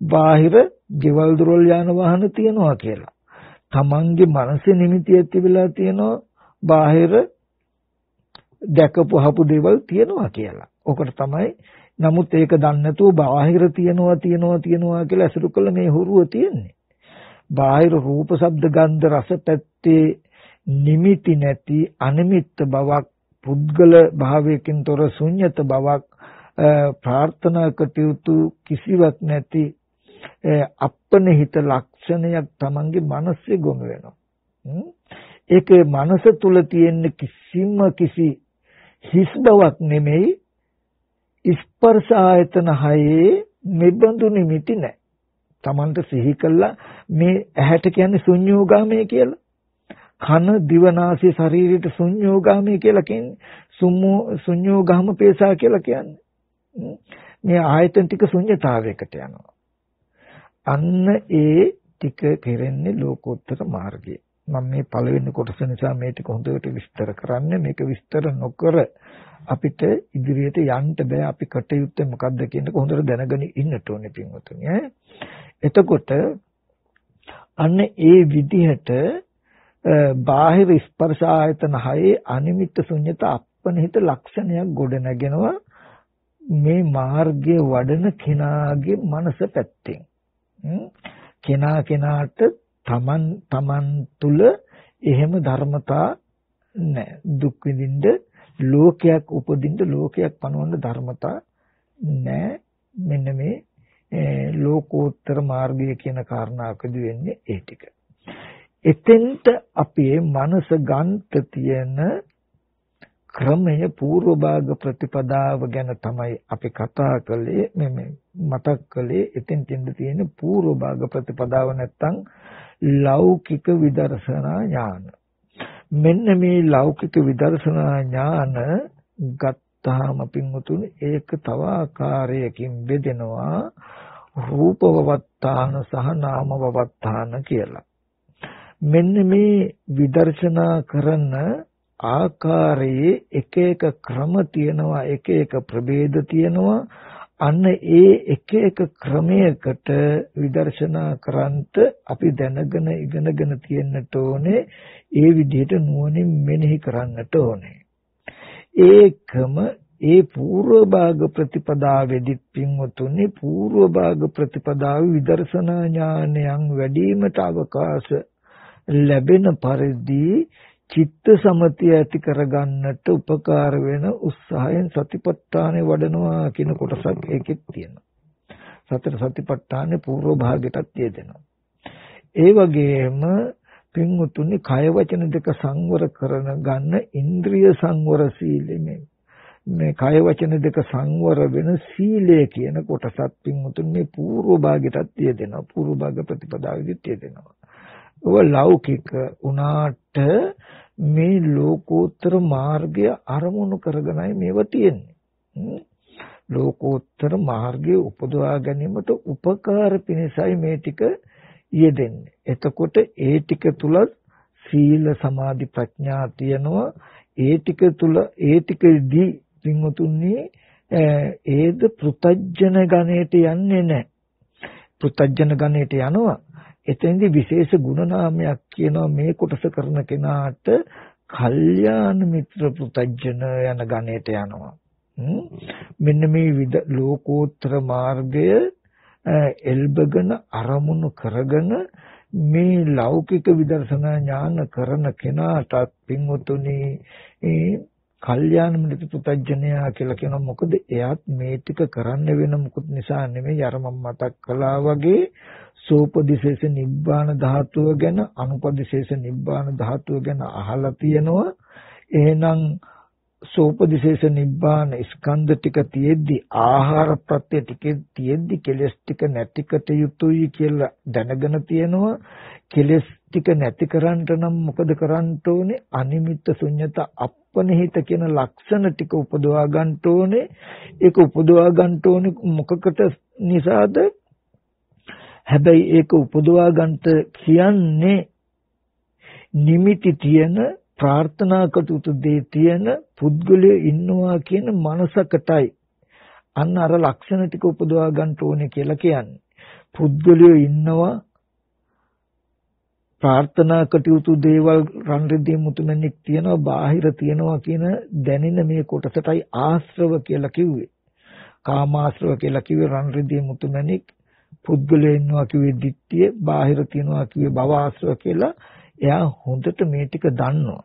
බාහිර ගෙවල් දොරල් යාන වාහන තියනවා කියලා. Tamange මනසේ නිමිති ඇති වෙලා තියෙනවා බාහිර දැකපු හපු දේවල් තියනවා කියලා. ඔකට තමයි නමුත් ඒක දන්නේ නැතුව බාහිර තියනවා තියනවා තියනවා කියලා අසුරු කළ මේ හුරුව තියෙන්නේ. බාහිර රූප ශබ්ද ගන්ධ රස පැත්තේ නිමිති නැති අනිමිත්ත බවක් පුද්ගල භාවයකින් තොර ශුන්්‍යත බවක් ප්‍රාර්ථනා කටයුතු කිසිවක් නැති අපනහිත ලක්ෂණයක් Tamange මනසේ ගොනු වෙනවා. ඒකේ මනස තුල තියෙන කිසිම කිසි හිස් බවක් නෙමෙයි ස්පර්ශ ආයතන හයේ මෙබඳු නිමිති නැහැ. Tamanta සිහි කළා මේ ඇහැට කියන්නේ ශුන්‍යෝගාමය කියලා. කන දිවනාසය ශරීරයට ශුන්‍යෝගාමය කියලා කියන්නේ. සුම්මෝ ශුන්‍යෝගාම පේසා කියලා කියන්නේ. මේ ආයතන ටික ශුන්‍යතාවයකට යනවා. අන්න ඒ ටික කෙරෙන්නේ ලෝකෝත්තර මාර්ගය. මම මේ පළවෙනි කොටස නිසා මේ ටික හොඳට විස්තර කරන්නේ. මේක විස්තර නොකර අපිට ඉදිරියට යන්න බෑ. අපි කටයුත්තේ මොකද්ද කියන එක හොඳට දැනගෙන ඉන්නට ඕනේ පින්වතුනි. ඈ එතකොට අන්න ඒ විදිහට බාහිර ස්පර්ශ ආයතන හයේ අනිමිත්ත ශුන්්‍යත අපනිහිත ලක්ෂණයක් ගොඩ නැගෙනවා මේ මාර්ගයේ වඩන කෙනාගේ මනස පැත්තෙන්. කෙනා කෙනාට තමන් තමන් තුල එහෙම ධර්මතා නැහැ. දුක් විඳින්න ලෝකයක් උපදින්න ලෝකයක් පනවන්න ධර්මතා නැහැ. මෙන්න මේ ලෝකෝත්තර මාර්ගය කියන කාරණාවකදී වෙන්නේ ඒ ටික. එතෙන්ට අපේ මනස ගන්ත තියෙන ක්‍රමය పూర్ව භාග ප්‍රතිපදාව ගැන තමයි අපි කතා කළේ මේ මතක් කළේ එතෙන් තින්ද තියෙන పూర్ව භාග ප්‍රතිපදාව නැත්තම් ලෞකික විදර්ශනා ඥාන මෙන්න මේ ලෞකික විදර්ශනා ඥාන ගත්තාම පින්වතුනි ඒක තව ආකාරයකින් බෙදෙනවා රූපවත්තාන සහ නාමවත්තාන කියලා. මෙන්න මේ විදර්ශනා කරන ආකාරයේ එක එක ක්‍රම තියෙනවා එක එක ප්‍රභේද තියෙනවා අන්න ඒ එක එක ක්‍රමයකට විදර්ශනා කරන්ත අපි දැනගෙන ඉගෙනගෙන තියෙන්නට ඕනේ. ඒ විදිහට නුවණින් මෙනෙහි කරන්නට ඕනේ. ඒකම ඒ పూర్ව භාග ප්‍රතිපදාවේදීත් පින්වතුනි పూర్ව භාග ප්‍රතිපදාව විදර්ශනා ඥානයන් වැඩිවීමට අවකාශ ලැබෙන පරිදි චිත්ත සමතිය ඇති කරගන්නට උපකාර වෙන උත්සාහයෙන් සතිපට්ඨානෙ වඩනවා කියන කොටසක් ඒකෙත් තියෙනවා. සතර සතිපට්ඨානෙ පූර්ව භාගයටත් යෙදෙනවා. ඒ වගේම පින්වුතුනි කය වචන දෙක සංවර කරන ගන්න ඉන්ද්‍රිය සංවර සීලෙමේ මේ කය වචන දෙක සංවර වෙන සීලය කියන කොටසත් පින්වුතුනි මේ පූර්ව භාගයටත් යෙදෙනවා පූර්ව භාග ප්‍රතිපදාවෙදිත් යෙදෙනවා. ඔය ලෞකික උනාට මේ ලෝකෝත්තර මාර්ගය අරමුණු කරගෙනයි මේව තියෙන්නේ. ලෝකෝත්තර මාර්ගය උපදවා ගැනීමට උපකාර පිණිසයි මේ ටික යෙදෙන්නේ. එතකොට ඒ ටික තුල සීල සමාධි ප්‍රඥා තියෙනවා. ඒ ටික තුල ඒ ටිකදී පින්වතුනි ඒද පෘතජ්ජන ගණයට යන්නේ නැහැ. පෘතජ්ජන ගණයට යනවා. එතෙන්දි විශේෂ ගුණනාමයක් කියනවා මේ කොටස කරන කෙනාට කල්යාණ මිත්‍ර පුතඥ යන ගණයට යනවා. මෙන්න මේ ලෝකෝත්තර මාර්ගය එල්බගෙන අරමුණු කරගෙන මේ ලෞකික විදර්ශනා ඥාන කරන කෙනාට පින්වතුනි ඒ කල්යාණ මිත්‍ර පුතඥයා කියලා කියනවා මොකද එයාත් මේ ටික කරන්න වෙන මොකුත් නිසා නෙමෙයි අර මම මතක් කළා වගේ සෝපදිශේෂ නිබ්බාන ධාතුව ගැන අනුපදිශේෂ නිබ්බාන ධාතුව ගැන අහලා තියෙනවා. එහෙනම් සෝපදිශේෂ නිබ්බාන ස්කන්ධ ටික තියෙද්දි ආහාර ප්‍රත්‍ය ටික තියෙද්දි කෙලස් ටික නැතිකට යුතුයි කියලා දැනගෙන තියෙනවා. කෙලස් ටික නැති කරන්නට නම් මොකද කරන්න ඕනේ? අනිමිත්ත ශුන්්‍යත අපනිහිත කියන ලක්ෂණ ටික උපදවා ගන්න ඕනේ. ඒක උපදවා ගන්න ඕනේ මොකකට නිසාද? හැබැයි ඒක උපදවා ගන්නට කියන්නේ නිමිති තියෙන ප්‍රාර්ථනා කටයුතු දේ තියෙන පුද්ගලයෝ ඉන්නවා කියන මනසකටයි. අන්න අර ලක්ෂණ ටික උපදවා ගන්න ඕනේ කියලා කියන්නේ. පුද්ගලයෝ ඉන්නවා ප්‍රාර්ථනා කටයුතු දේවල් රන් රිදී මුතුමැණික් තියනවා බාහිර තියනවා කියන දැනෙන මේ කොටසටයි ආශ්‍රව කියලා කිව්වේ. කාමාශ්‍රව කියලා කිව්වේ රන් රිදී මුතුමැණික් පුද්ගලයා ඉන්නවා කිව්වේ ditthිය, බාහිර තියනවා කිව්වේ භව ආශ්‍රව කියලා එයා හොඳට මේ ටික දන්නවා.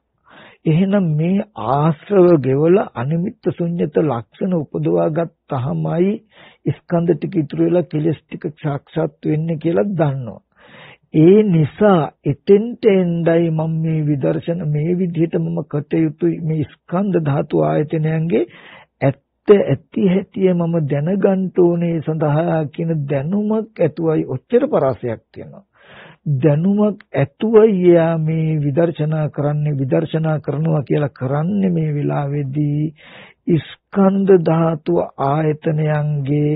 එහෙනම් මේ ආශ්‍රව ගෙවල අනිමිත්ත ශුන්්‍යත ලක්ෂණ උපදවා ගත්තාමයි ස්කන්ධ ටික ඉතුරු වෙලා කෙලස් ටික සාක්ෂාත් වෙන්නේ කියලා දන්නවා. ඒ නිසා එතෙන්ට එන්නයි මම මේ විදර්ශන මේ විදිහට මම කටයුතු මේ ස්කන්ධ ධාතු ආයතනයන්ගේ ඇත්ත ඇති හැටිය මම දැනගන්න ඕනේ සඳහා කියන දැනුමක් ඇතුවයි ඔච්චර පරාසයක් තියෙනවා. දැනුමක් ඇතුවයි යා මේ විදර්ශනා කරන්නේ විදර්ශනා කරනවා කියලා කරන්නේ මේ වෙලාවේදී ස්කන්ධ ධාතු ආයතනයන්ගේ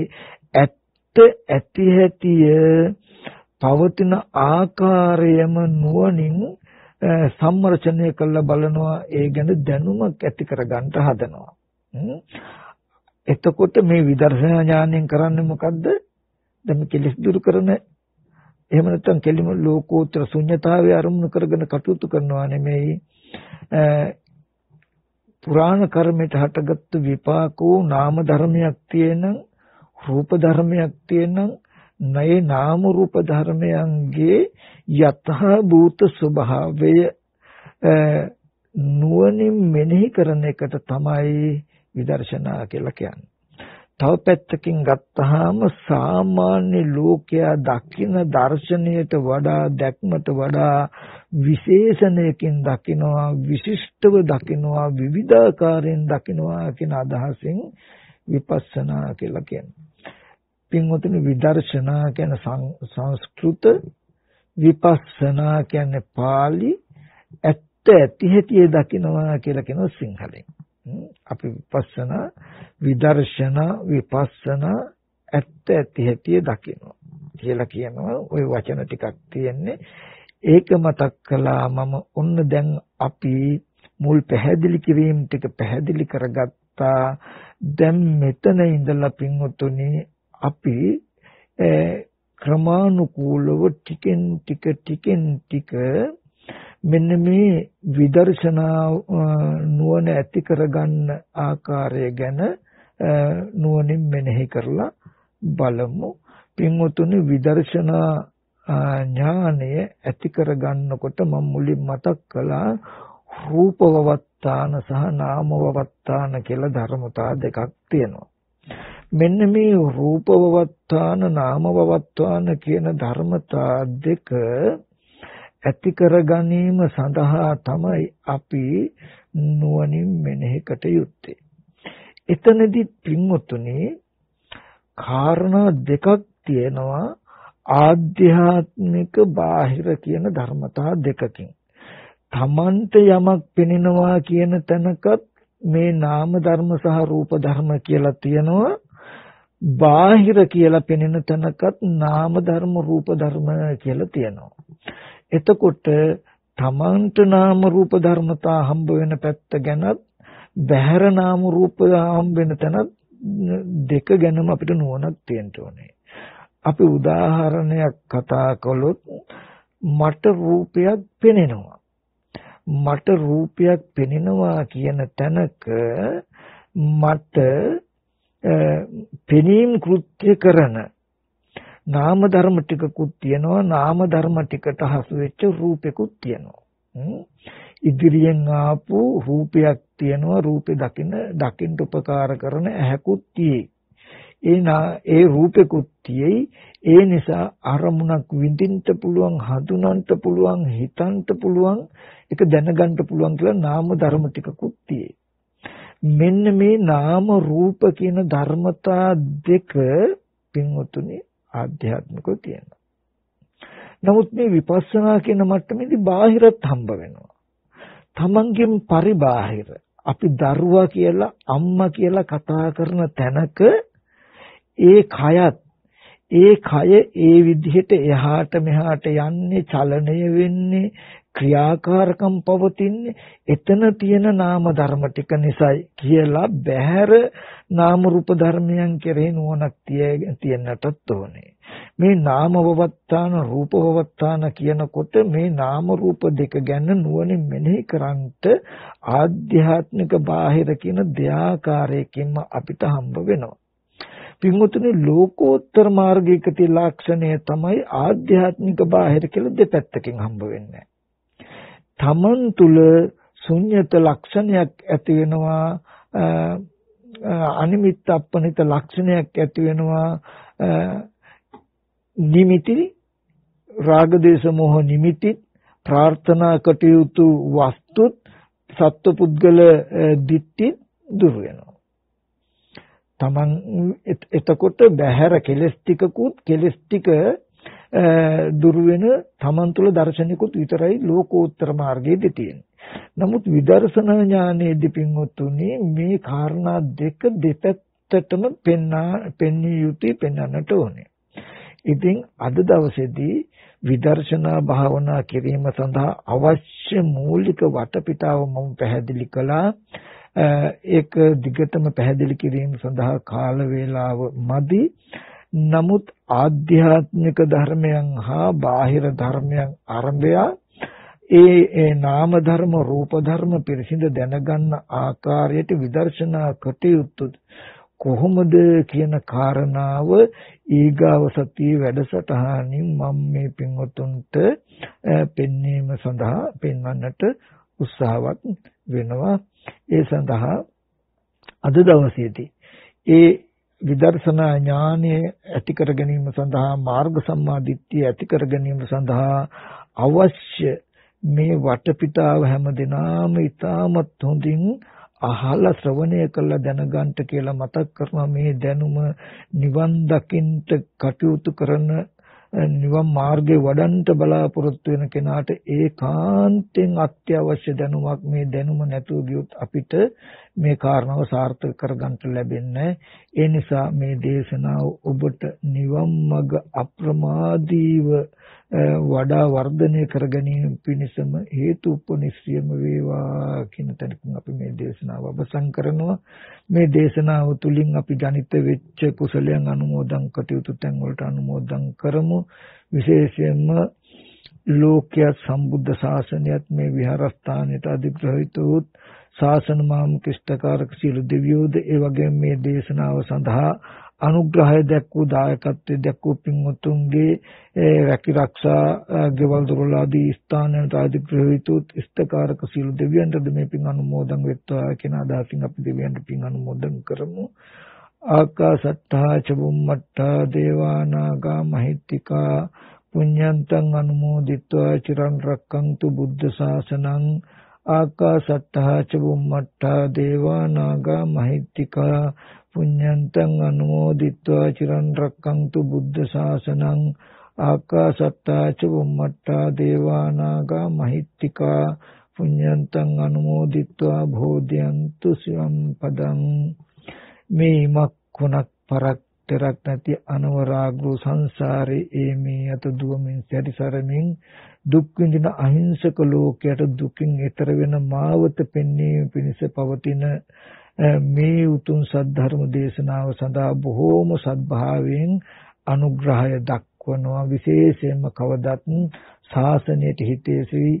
ඇත්ත ඇති හැටිය පවතින ආකාරයම නුවණින් සම්මර්ෂණය කළ බලනවා ඒ ගැන දැනුමක් ඇති කරගන්න හදනවා. එතකොට මේ විදර්ශනා ඥාණයෙන් කරන්නේ මොකද්ද? දැන් කෙලෙස් දුරු කරන එහෙම නැත්නම් කෙලිම ලෝකෝත්තර ශුන්්‍යතාවය අරමුණු කරගෙන කටයුතු කරනවා නෙමෙයි පුරාණ කර්මයට හටගත්තු විපාකෝ නාම ධර්මයක් තියෙන රූප ධර්මයක් තියෙන නයේ නාම රූප ධර්මයන්ගේ යතහ භූත ස්වභාවය නුවණින් මෙනෙහි කරන එකට තමයි විදර්ශනා කියලා කියන්නේ. තව පැත්තකින් ගත්තාම සාමාන්‍ය ලෝකයා දකින දර්ශනයට වඩා දැක්මට වඩා විශේෂණයකින් දකිනවා විශිෂ්ටව දකිනවා විවිධාකාරයෙන් දකිනවා කියන අදහසින් විපස්සනා කියලා කියනවා. පින්වතුනි විදර්ශනා කියන සංස්කෘත විපස්සනා කියන්නේ pāli ඇත්ත ඇති හැටි දකිනවා කියලා කියනවා සිංහලෙන්. අපි විපස්සනා විදර්ශනා විපස්සනා ඇත්ත ඇති හැටි දකිනවා කියලා කියනවා. ওই වචන ටිකක් තියෙන්නේ. ඒක මතක් කළා මම ඔන්න දැන් අපි මුල් පැහැදිලි කිරීම ටික පැහැදිලි කරගත්තා. දැන් මෙතන ඉඳලා පින්වතුනි අපි ක්‍රමානුකූලව ටිකෙන් ටික ටිකෙන් ටික මෙන්න මේ විදර්ශනා නුවණ ඇති කරගන්න ආකාරය ගැන නුවණින් මෙනෙහි කරලා බලමු. පින්වතුනි විදර්ශනා ඥානය ඇති කරගන්නකොට මම මුලින් මතක් කළා රූපවවත්තාන සහ නාමවවත්තාන කියලා ධර්මතා දෙකක් තියෙනවා. මෙන්න මේ රූපවවත්තාන නාමවවත්තාන කියන ධර්මතා දෙක ඇති කර ගැනීම සඳහා තමයි අපි නුවණින් මෙනෙහිකට යුත්තේ. එතනදී පින්වතුනි කාරණා දෙකක් තියෙනවා ආධ්‍යාත්මික බාහිර කියන ධර්මතා දෙකකින්. තමන්ට යමක් පෙනෙනවා කියන තැනකත් මේ නාම ධර්ම සහ රූප ධර්ම කියලා තියෙනවා බාහිර කියලා පෙනෙන තැනකත් නාම ධර්ම රූප ධර්ම කියලා තියෙනවා එතකොට තමන්ට නාම රූප ධර්මතා හම්බ වෙන පැත්ත ගැනත් බහැර නාම රූප හම්බ වෙන තැනත් දෙක ගැනම අපිට නුවණක් තියෙන්න ඕනේ. අපි උදාහරණයක් කතා කළොත් මට රූපයක් පෙනෙනවා. මට රූපයක් පෙනෙනවා කියන තැනක මට පෙනීම් කෘත්‍ය කරන නාම ධර්ම ටිකකුත් තියෙනවා නාම ධර්ම ටිකට හසු වෙච්ච රූපෙකුත් තියෙනවා ඉදිරියෙන් ආපු රූපයක් තියෙනවා රූපේ දකින්න දකින්න උපකාර කරන ඇහැකුත් තියෙයි ඒ ඒ රූපෙකුත් තියෙයි ඒ නිසා අරමුණක් විඳින්න පුළුවන් හඳුනන්න පුළුවන් හිතන්න පුළුවන් ඒක දැනගන්න පුළුවන් කියලා නාම ධර්ම ටිකකුත් තියෙයි මෙන්න මේ නාම රූප කියන ධර්මතා දෙක පින්වතුනි ආධ්‍යාත්මිකව තියෙනවා. නමුත් මේ විපස්සනා කියන මට්ටමේදී බාහිරත් හම්බ වෙනවා. තමන්ගෙන් පරිබාහිර අපි දරුවා කියලා අම්මා කියලා කතා කරන තැනක ඒ කයත් ඒ කය ඒ විදිහට එහාට මෙහාට යන්නේ චලනය වෙන්නේ ක්‍රියාකාරකම් පවතින්නේ එතන තියෙන නාම ධර්ම ටික නිසායි කියලා බහැර නාම රූප ධර්මයන් කෙරෙහි නුවණක් තියෙන්නටත් ඕනේ මේ නාම වවත්තාන රූප වවත්තාන කියනකොට මේ නාම රූප දෙක ගැන නුවණින් මෙනෙහි කරන්ට ආධ්‍යාත්මික බාහිර කියන දෙආකාරයකින්ම අපිට හම්බ වෙනවා පින්වතුනි ලෝකෝත්තර මාර්ගයක තියෙන ලක්ෂණය තමයි ආධ්‍යාත්මික බාහිර කියලා දෙපැත්තකින් හම්බ වෙන්නේ. තමන් තුල ශුන්්‍යත ලක්ෂණයක් ඇති වෙනවා අනිමිත්ත අපනිත ලක්ෂණයක් ඇති වෙනවා නිමිති රාගදේශ මොහ නිමිති ප්‍රාර්ථනා කටයුතු වස්තුත් සත්පුද්ගල දිට්ටි දුර වෙනවා. Taman එතකොට බහැර කෙලස් ටිකකුත් කෙලස් ටික දුර වෙන Taman තුල දර්ශනිකුත් විතරයි ලෝකෝත්තර මාර්ගයේදී තියෙන්නේ. නමුත් විදර්ශනා ඥානයේදී පින්වත්තුනි මේ කාරණා දෙක දෙපැත්තටම පෙන්නා පෙන්විය යුතුයි පෙන්වන්නට ඕනේ. ඉතින් අද දවසේදී විදර්ශනා භාවනා කිරීම සඳහා අවශ්‍ය මූලික වටපිටාව මම පැහැදිලි කළා. ඒක දිගටම පැහැදිලි කිරීම සඳහා කාල වේලාව මදි. නමුත් ආධ්‍යාත්මික ධර්මයන් හා බාහිර ධර්මයන් ආරම්භය ඒ ඒ නාම ධර්ම රූප ධර්ම පිරිසිඳ දැනගන්න ආකාරයට විදර්ශනා කටයුතු කොහොමද කියන කාරණාව ඊගාව සතියේ වැඩසටහනින් මම මේ පින්වතුන්ට පෙන්වීම සඳහා පෙන්වන්නට උත්සාහවත් වෙනවා. ඒ සඳහා අද දවසේදී ඒ විදර්ශනා ඥානය ඇති කර ගැනීම සඳහා මාර්ග සම්මාදිට්ඨිය ඇති කර ගැනීම සඳහා අවශ්‍ය මේ වටපිටාව හැම දිනාම ඊටමත් හොඳින් අහලා ශ්‍රවණය කළා දැනගන්න කියලා මතක් කරනවා. මේ දැනුම නිවන් දකින්න කටයුතු කරන නිවන් මාර්ගේ වඩන්ට බලාපොරොත්තු වෙන කෙනාට ඒකාන්තයෙන් අත්‍යවශ්‍ය දැනුමක්. මේ දැනුම නැතුව ගියොත් අපිට මේ කාරණාව සාර්ථක කරගන්න ලැබෙන්නේ. ඒ නිසා මේ දේශනාව ඔබට නිවන් මඟ අප්‍රමාදීව වඩා වර්ධනය කර ගැනීම පිණිසම හේතු උපනිශ්‍රියම වේවා කියන තැනකින් අපි මේ දේශනාව අවසන් කරනවා. මේ දේශනාව තුලින් අපි ජනිත වෙච්ච කුසලයන් අනුමෝදන් කටයුතු තැන් වලට අනුමෝදන් කරමු. විශේෂයෙන්ම ලෝක්‍ය සම්බුද්ධ ශාසනයත් මේ විහාරස්ථානයට අධිග්‍රහිත වූ ශාසන මාමුකිෂ්ඨකාරක සියලු දෙවියෝද ඒ වගේම මේ දේශනාව සඳහා අනුග්‍රහය දැක්වූ දායකත්වයේ දැක්වූ පින්වතුන්ගේ රැකී ආරක්ෂා ගෙවල් දොරල ආදී ස්ථානයන්ට අධිග්‍රහිතුත් ඉෂ්ඨකාරක සීල දෙවියන්ටද මේ පින් අනුමෝදන් වෙත්වා කියන අදහසින් අපි දෙවියන්ට පින් අනුමෝදන් කරමු. ආකාසට්ඨා චුම්මට්ඨා දේවානාගා මහිත්‍තිකා පුඤ්ඤන්තං අනුමෝදිත්වා චිරන් රක්කන්තු බුද්ධ ශාසනං ආකාසට්ඨා චුම්මට්ඨා දේවානාගා මහිත්‍තිකා පුඤ්ඤන්තං අනුමෝදිත්වා චිරන් රක්කන්තු බුද්ධ ශාසනං ආකාසත්තා ච බුම්මත්තා දේවානාගා මහිත්‍තිකා පුඤ්ඤන්තං අනුමෝදිත්වා භෝධයන්තු සිවම් පදං මේ මක් කුණක් පරක් තරක් නැති අනවරාග්‍රෝ සංසාරේ ඒ මේ අත දුවමින් සැරිසරමින් දුක් විඳින අහිංසක ලෝකයට දුකින් එතර වෙන මාවත පෙන්වීම පිණිස පවතින මේ උතුම් සද්ධර්ම දේශනාව සඳහා බොහෝම සත්භාවයෙන් අනුග්‍රහය දක්වනවා. විශේෂයෙන්ම කවදත් ශාසනයට හිතේසී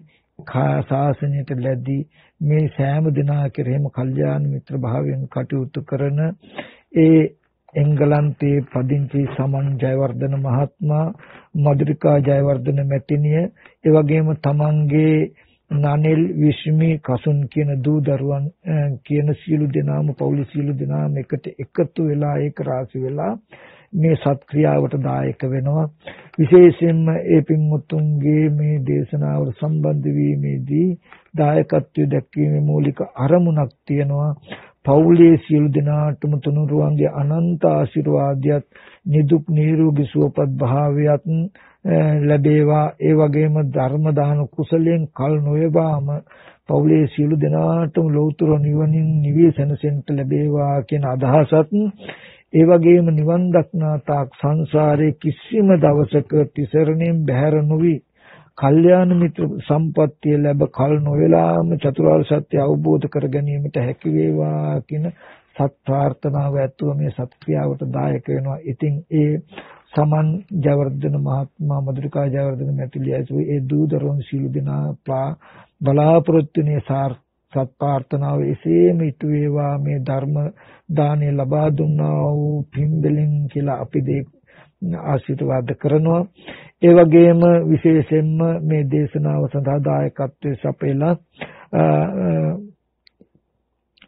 ශාසනයට ලැබී මේ සෑම දිනා කෙරෙහිම කල්යාණ මිත්‍ර භාවයෙන් කටයුතු කරන ඒ එංගලන්තයේ පදිංචි සමන් ජයවර්ධන මහත්මයා මధుරිකා ජයවර්ධන මැතිණිය ඒ වගේම තමන්ගේ නනිල් විශ්මි කසුන් කියන දූ දරුවන් කියන සියලු දෙනාම පවුලේ සියලු දෙනාම එකට එකතු වෙලා ඒක රාශි වෙලා මේ සත්ක්‍රියාවට දායක වෙනවා. විශේෂයෙන්ම ඒ පින්මුතුන්ගේ මේ දේශනාවට සම්බන්ධ වීමේදී දායකත්වයේ දැක්වීමේ මූලික අරමුණක් තියෙනවා. පවුලේ සියලු දෙනාටම තුනුරුවන්ගේ අනන්ත ආශිර්වාදයත් නිදුක් නිරෝගී සුවපත් භාවයත් ලැබේවා. ඒ වගේම ධර්ම දාන කුසලයෙන් කල් නොවේවාම පවුලේ සියලු දෙනාටම ලෞතර නිවනින් නිවේසනසෙන්ට ලැබේවා කියන අදහසත්. ඒ වගේම නිවන් දක්නා තාක් සංසාරේ කිසිම දවසක තිසරණයෙන් බැහැර නොවි කල්යාණ මිත්‍ර සම්පත්තිය ලැබ කල නොවලාම චතුරාර්ය සත්‍ය අවබෝධ කර ගැනීමට හැකි වේවා කියන සත් ප්‍රාර්ථනාව ඇතුව මේ සත්ක්‍රියාවට දායක වෙනවා. ඉතින් ඒ සමන් ජයවර්ධන මහත්මයා මధుරිකා ජයවර්ධන මැතිලිය ඇසුවේ ඒ දූදරුන් සීල දිනා බලාපොරොත්තුනේ සත් ප්‍රාර්ථනාව එසේම ඉටු වේවා මේ ධර්ම දාණය ලබා දුන්නා වූ පින්බලෙන් කියලා අපි දේ ආශිර්වාද කරනවා ඒ වගේම විශේෂයෙන්ම මේ දේශනාව සඳහා දායකත්වයේ සපයලා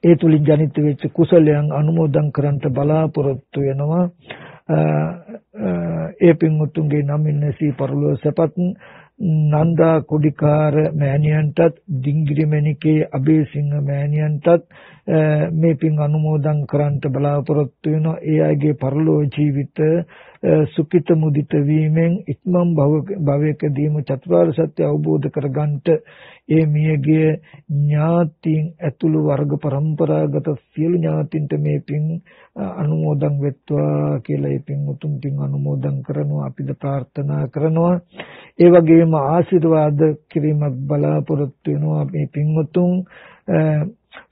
ඒ තුලින් ජනිත වෙච්ච කුසලයන් අනුමෝදන් කරන්ට බලාපොරොත්තු වෙනවා. ඒ පින්වුතුන්ගේ නමින් නැසී පරලෝ සපත් නන්දා කුඩිකාර මෑණියන්ටත් දිංගිරි මණිකේ අබේසිංහ මෑණියන්ටත් මේ පින් අනුමෝදන් කරන්ට බලාපොරොත්තු වෙනවා. ඒ අයගේ පරලෝ ජීවිත සුඛිත මුදිත වීමෙන් ඉක්මන් භවයකදීම චතුරාර්ය සත්‍ය අවබෝධ කරගන්නට ඒ මියගේ ඥාතීන් ඇතුළු වර්ග પરම්පරාගත සියලු ඥාතින්ට මේ පින් අනුමෝදන් වෙත්වා කියලා ඒ පින් උතුම් පින් අනුමෝදන් කරනවා අපිද ප්‍රාර්ථනා කරනවා. ඒ වගේම ආශිර්වාද කිරීමක් බලාපොරොත්තු වෙනවා මේ පින් උතුම්.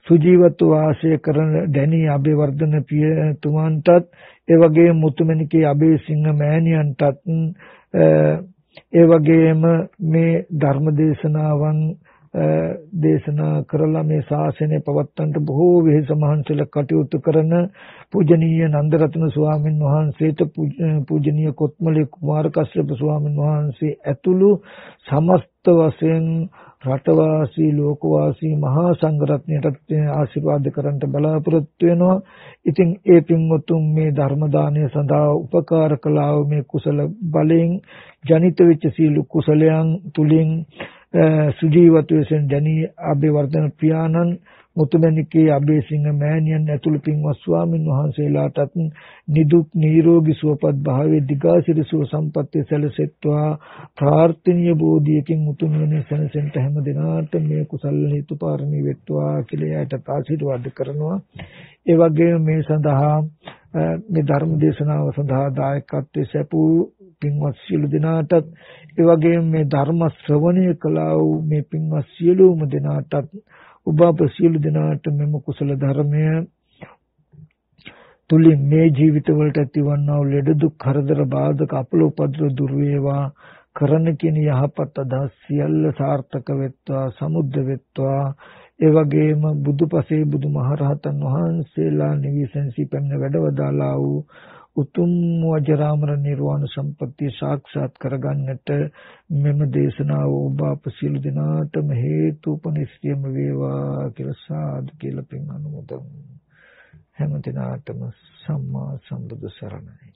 සුජීවත්ව වාසය කරන දැනි අබේවර්ධන පියතුමන්ටත් ඒ වගේම මුතුමැණිකේ අබේසිංහ මෑණියන්ටත් ඒ වගේම මේ ධර්ම දේශනාවන් දේශනා කරලා මේ ශාසනය පවත්වන්නට බොහෝ වෙහෙස මහන්සිලා කටයුතු කරන පූජනීය නන්දරත්න ස්වාමීන් වහන්සේට පූජනීය කොත්මලේ කුමාර කශ්‍යප ස්වාමීන් වහන්සේ ඇතුළු සමස්ත වශයෙන් රටවාසී ලෝකවාසී මහා සංඝරත්නයටත් ආශිර්වාද කරන්ට බලාපොරොත්තු වෙනවා. ඉතින් ඒ පින්වතුන් මේ ධර්ම දානය සඳහා උපකාර කළා මේ කුසල බලයෙන් ජනිත වෙච්ච සීල කුසලයන් තුලින් සුජීවතු වෙසෙන් ජනී අබේවර්ධන පියාණන් මුතුමැණිකේ අබේසිංහ මෑණියන් ඇතුළු පින්වත් ස්වාමින් වහන්සේලාටත් නිදුක් නිරෝගී සුවපත් භාවයේ දිගාසිරි සුව සම්පත්තිය සැලසෙත්වා. ප්‍රාර්ථනීය බෝධියකින් උතුම් වෙන සැනසෙන්ට හැම දිනාට මේ කුසල හේතු පාරමී වෙත්වා කියලා යට ආශිර්වාද කරනවා. ඒ වගේම මේ සඳහා මේ ධර්ම දේශනාව සඳහා දායකත්වයේ සැපූ පින්වත් සියලු දෙනාටත් ඒ වගේම මේ ධර්ම ශ්‍රවණය කළා වූ මේ පින්වත් සියලුම දෙනාටත් ඔබ අප සියලු දෙනාට මෙම කුසල ධර්මය තුලින් මේ ජීවිතවලට ඇතිවන්නා වූ ලෙඩ දුක් කරදර බාධක අපල උපද්‍ර දුර වේවා. කරන කියන යහපත් අදහස් සියල්ල සාර්ථක වෙත්වා සමුද්ද වෙත්වා. ඒ වගේම බුදුපසේ බුදුමහරහතන් වහන්සේලා නිවිසෙන්සි පැමිණ වැඩවදාලා වූ උතුම් වජරාමර නිර්වාණ සම්පත්තිය සාක්ෂාත් කරගන්නට මෙම දේශනාව ඔබ අප සියලු දෙනාටම හේතුපනිස්සියම වේවා කියලා සාදු කියලා පින් අනුමෝදන්. හැම දිනාටම සම්මා සම්බුදු සරණයි.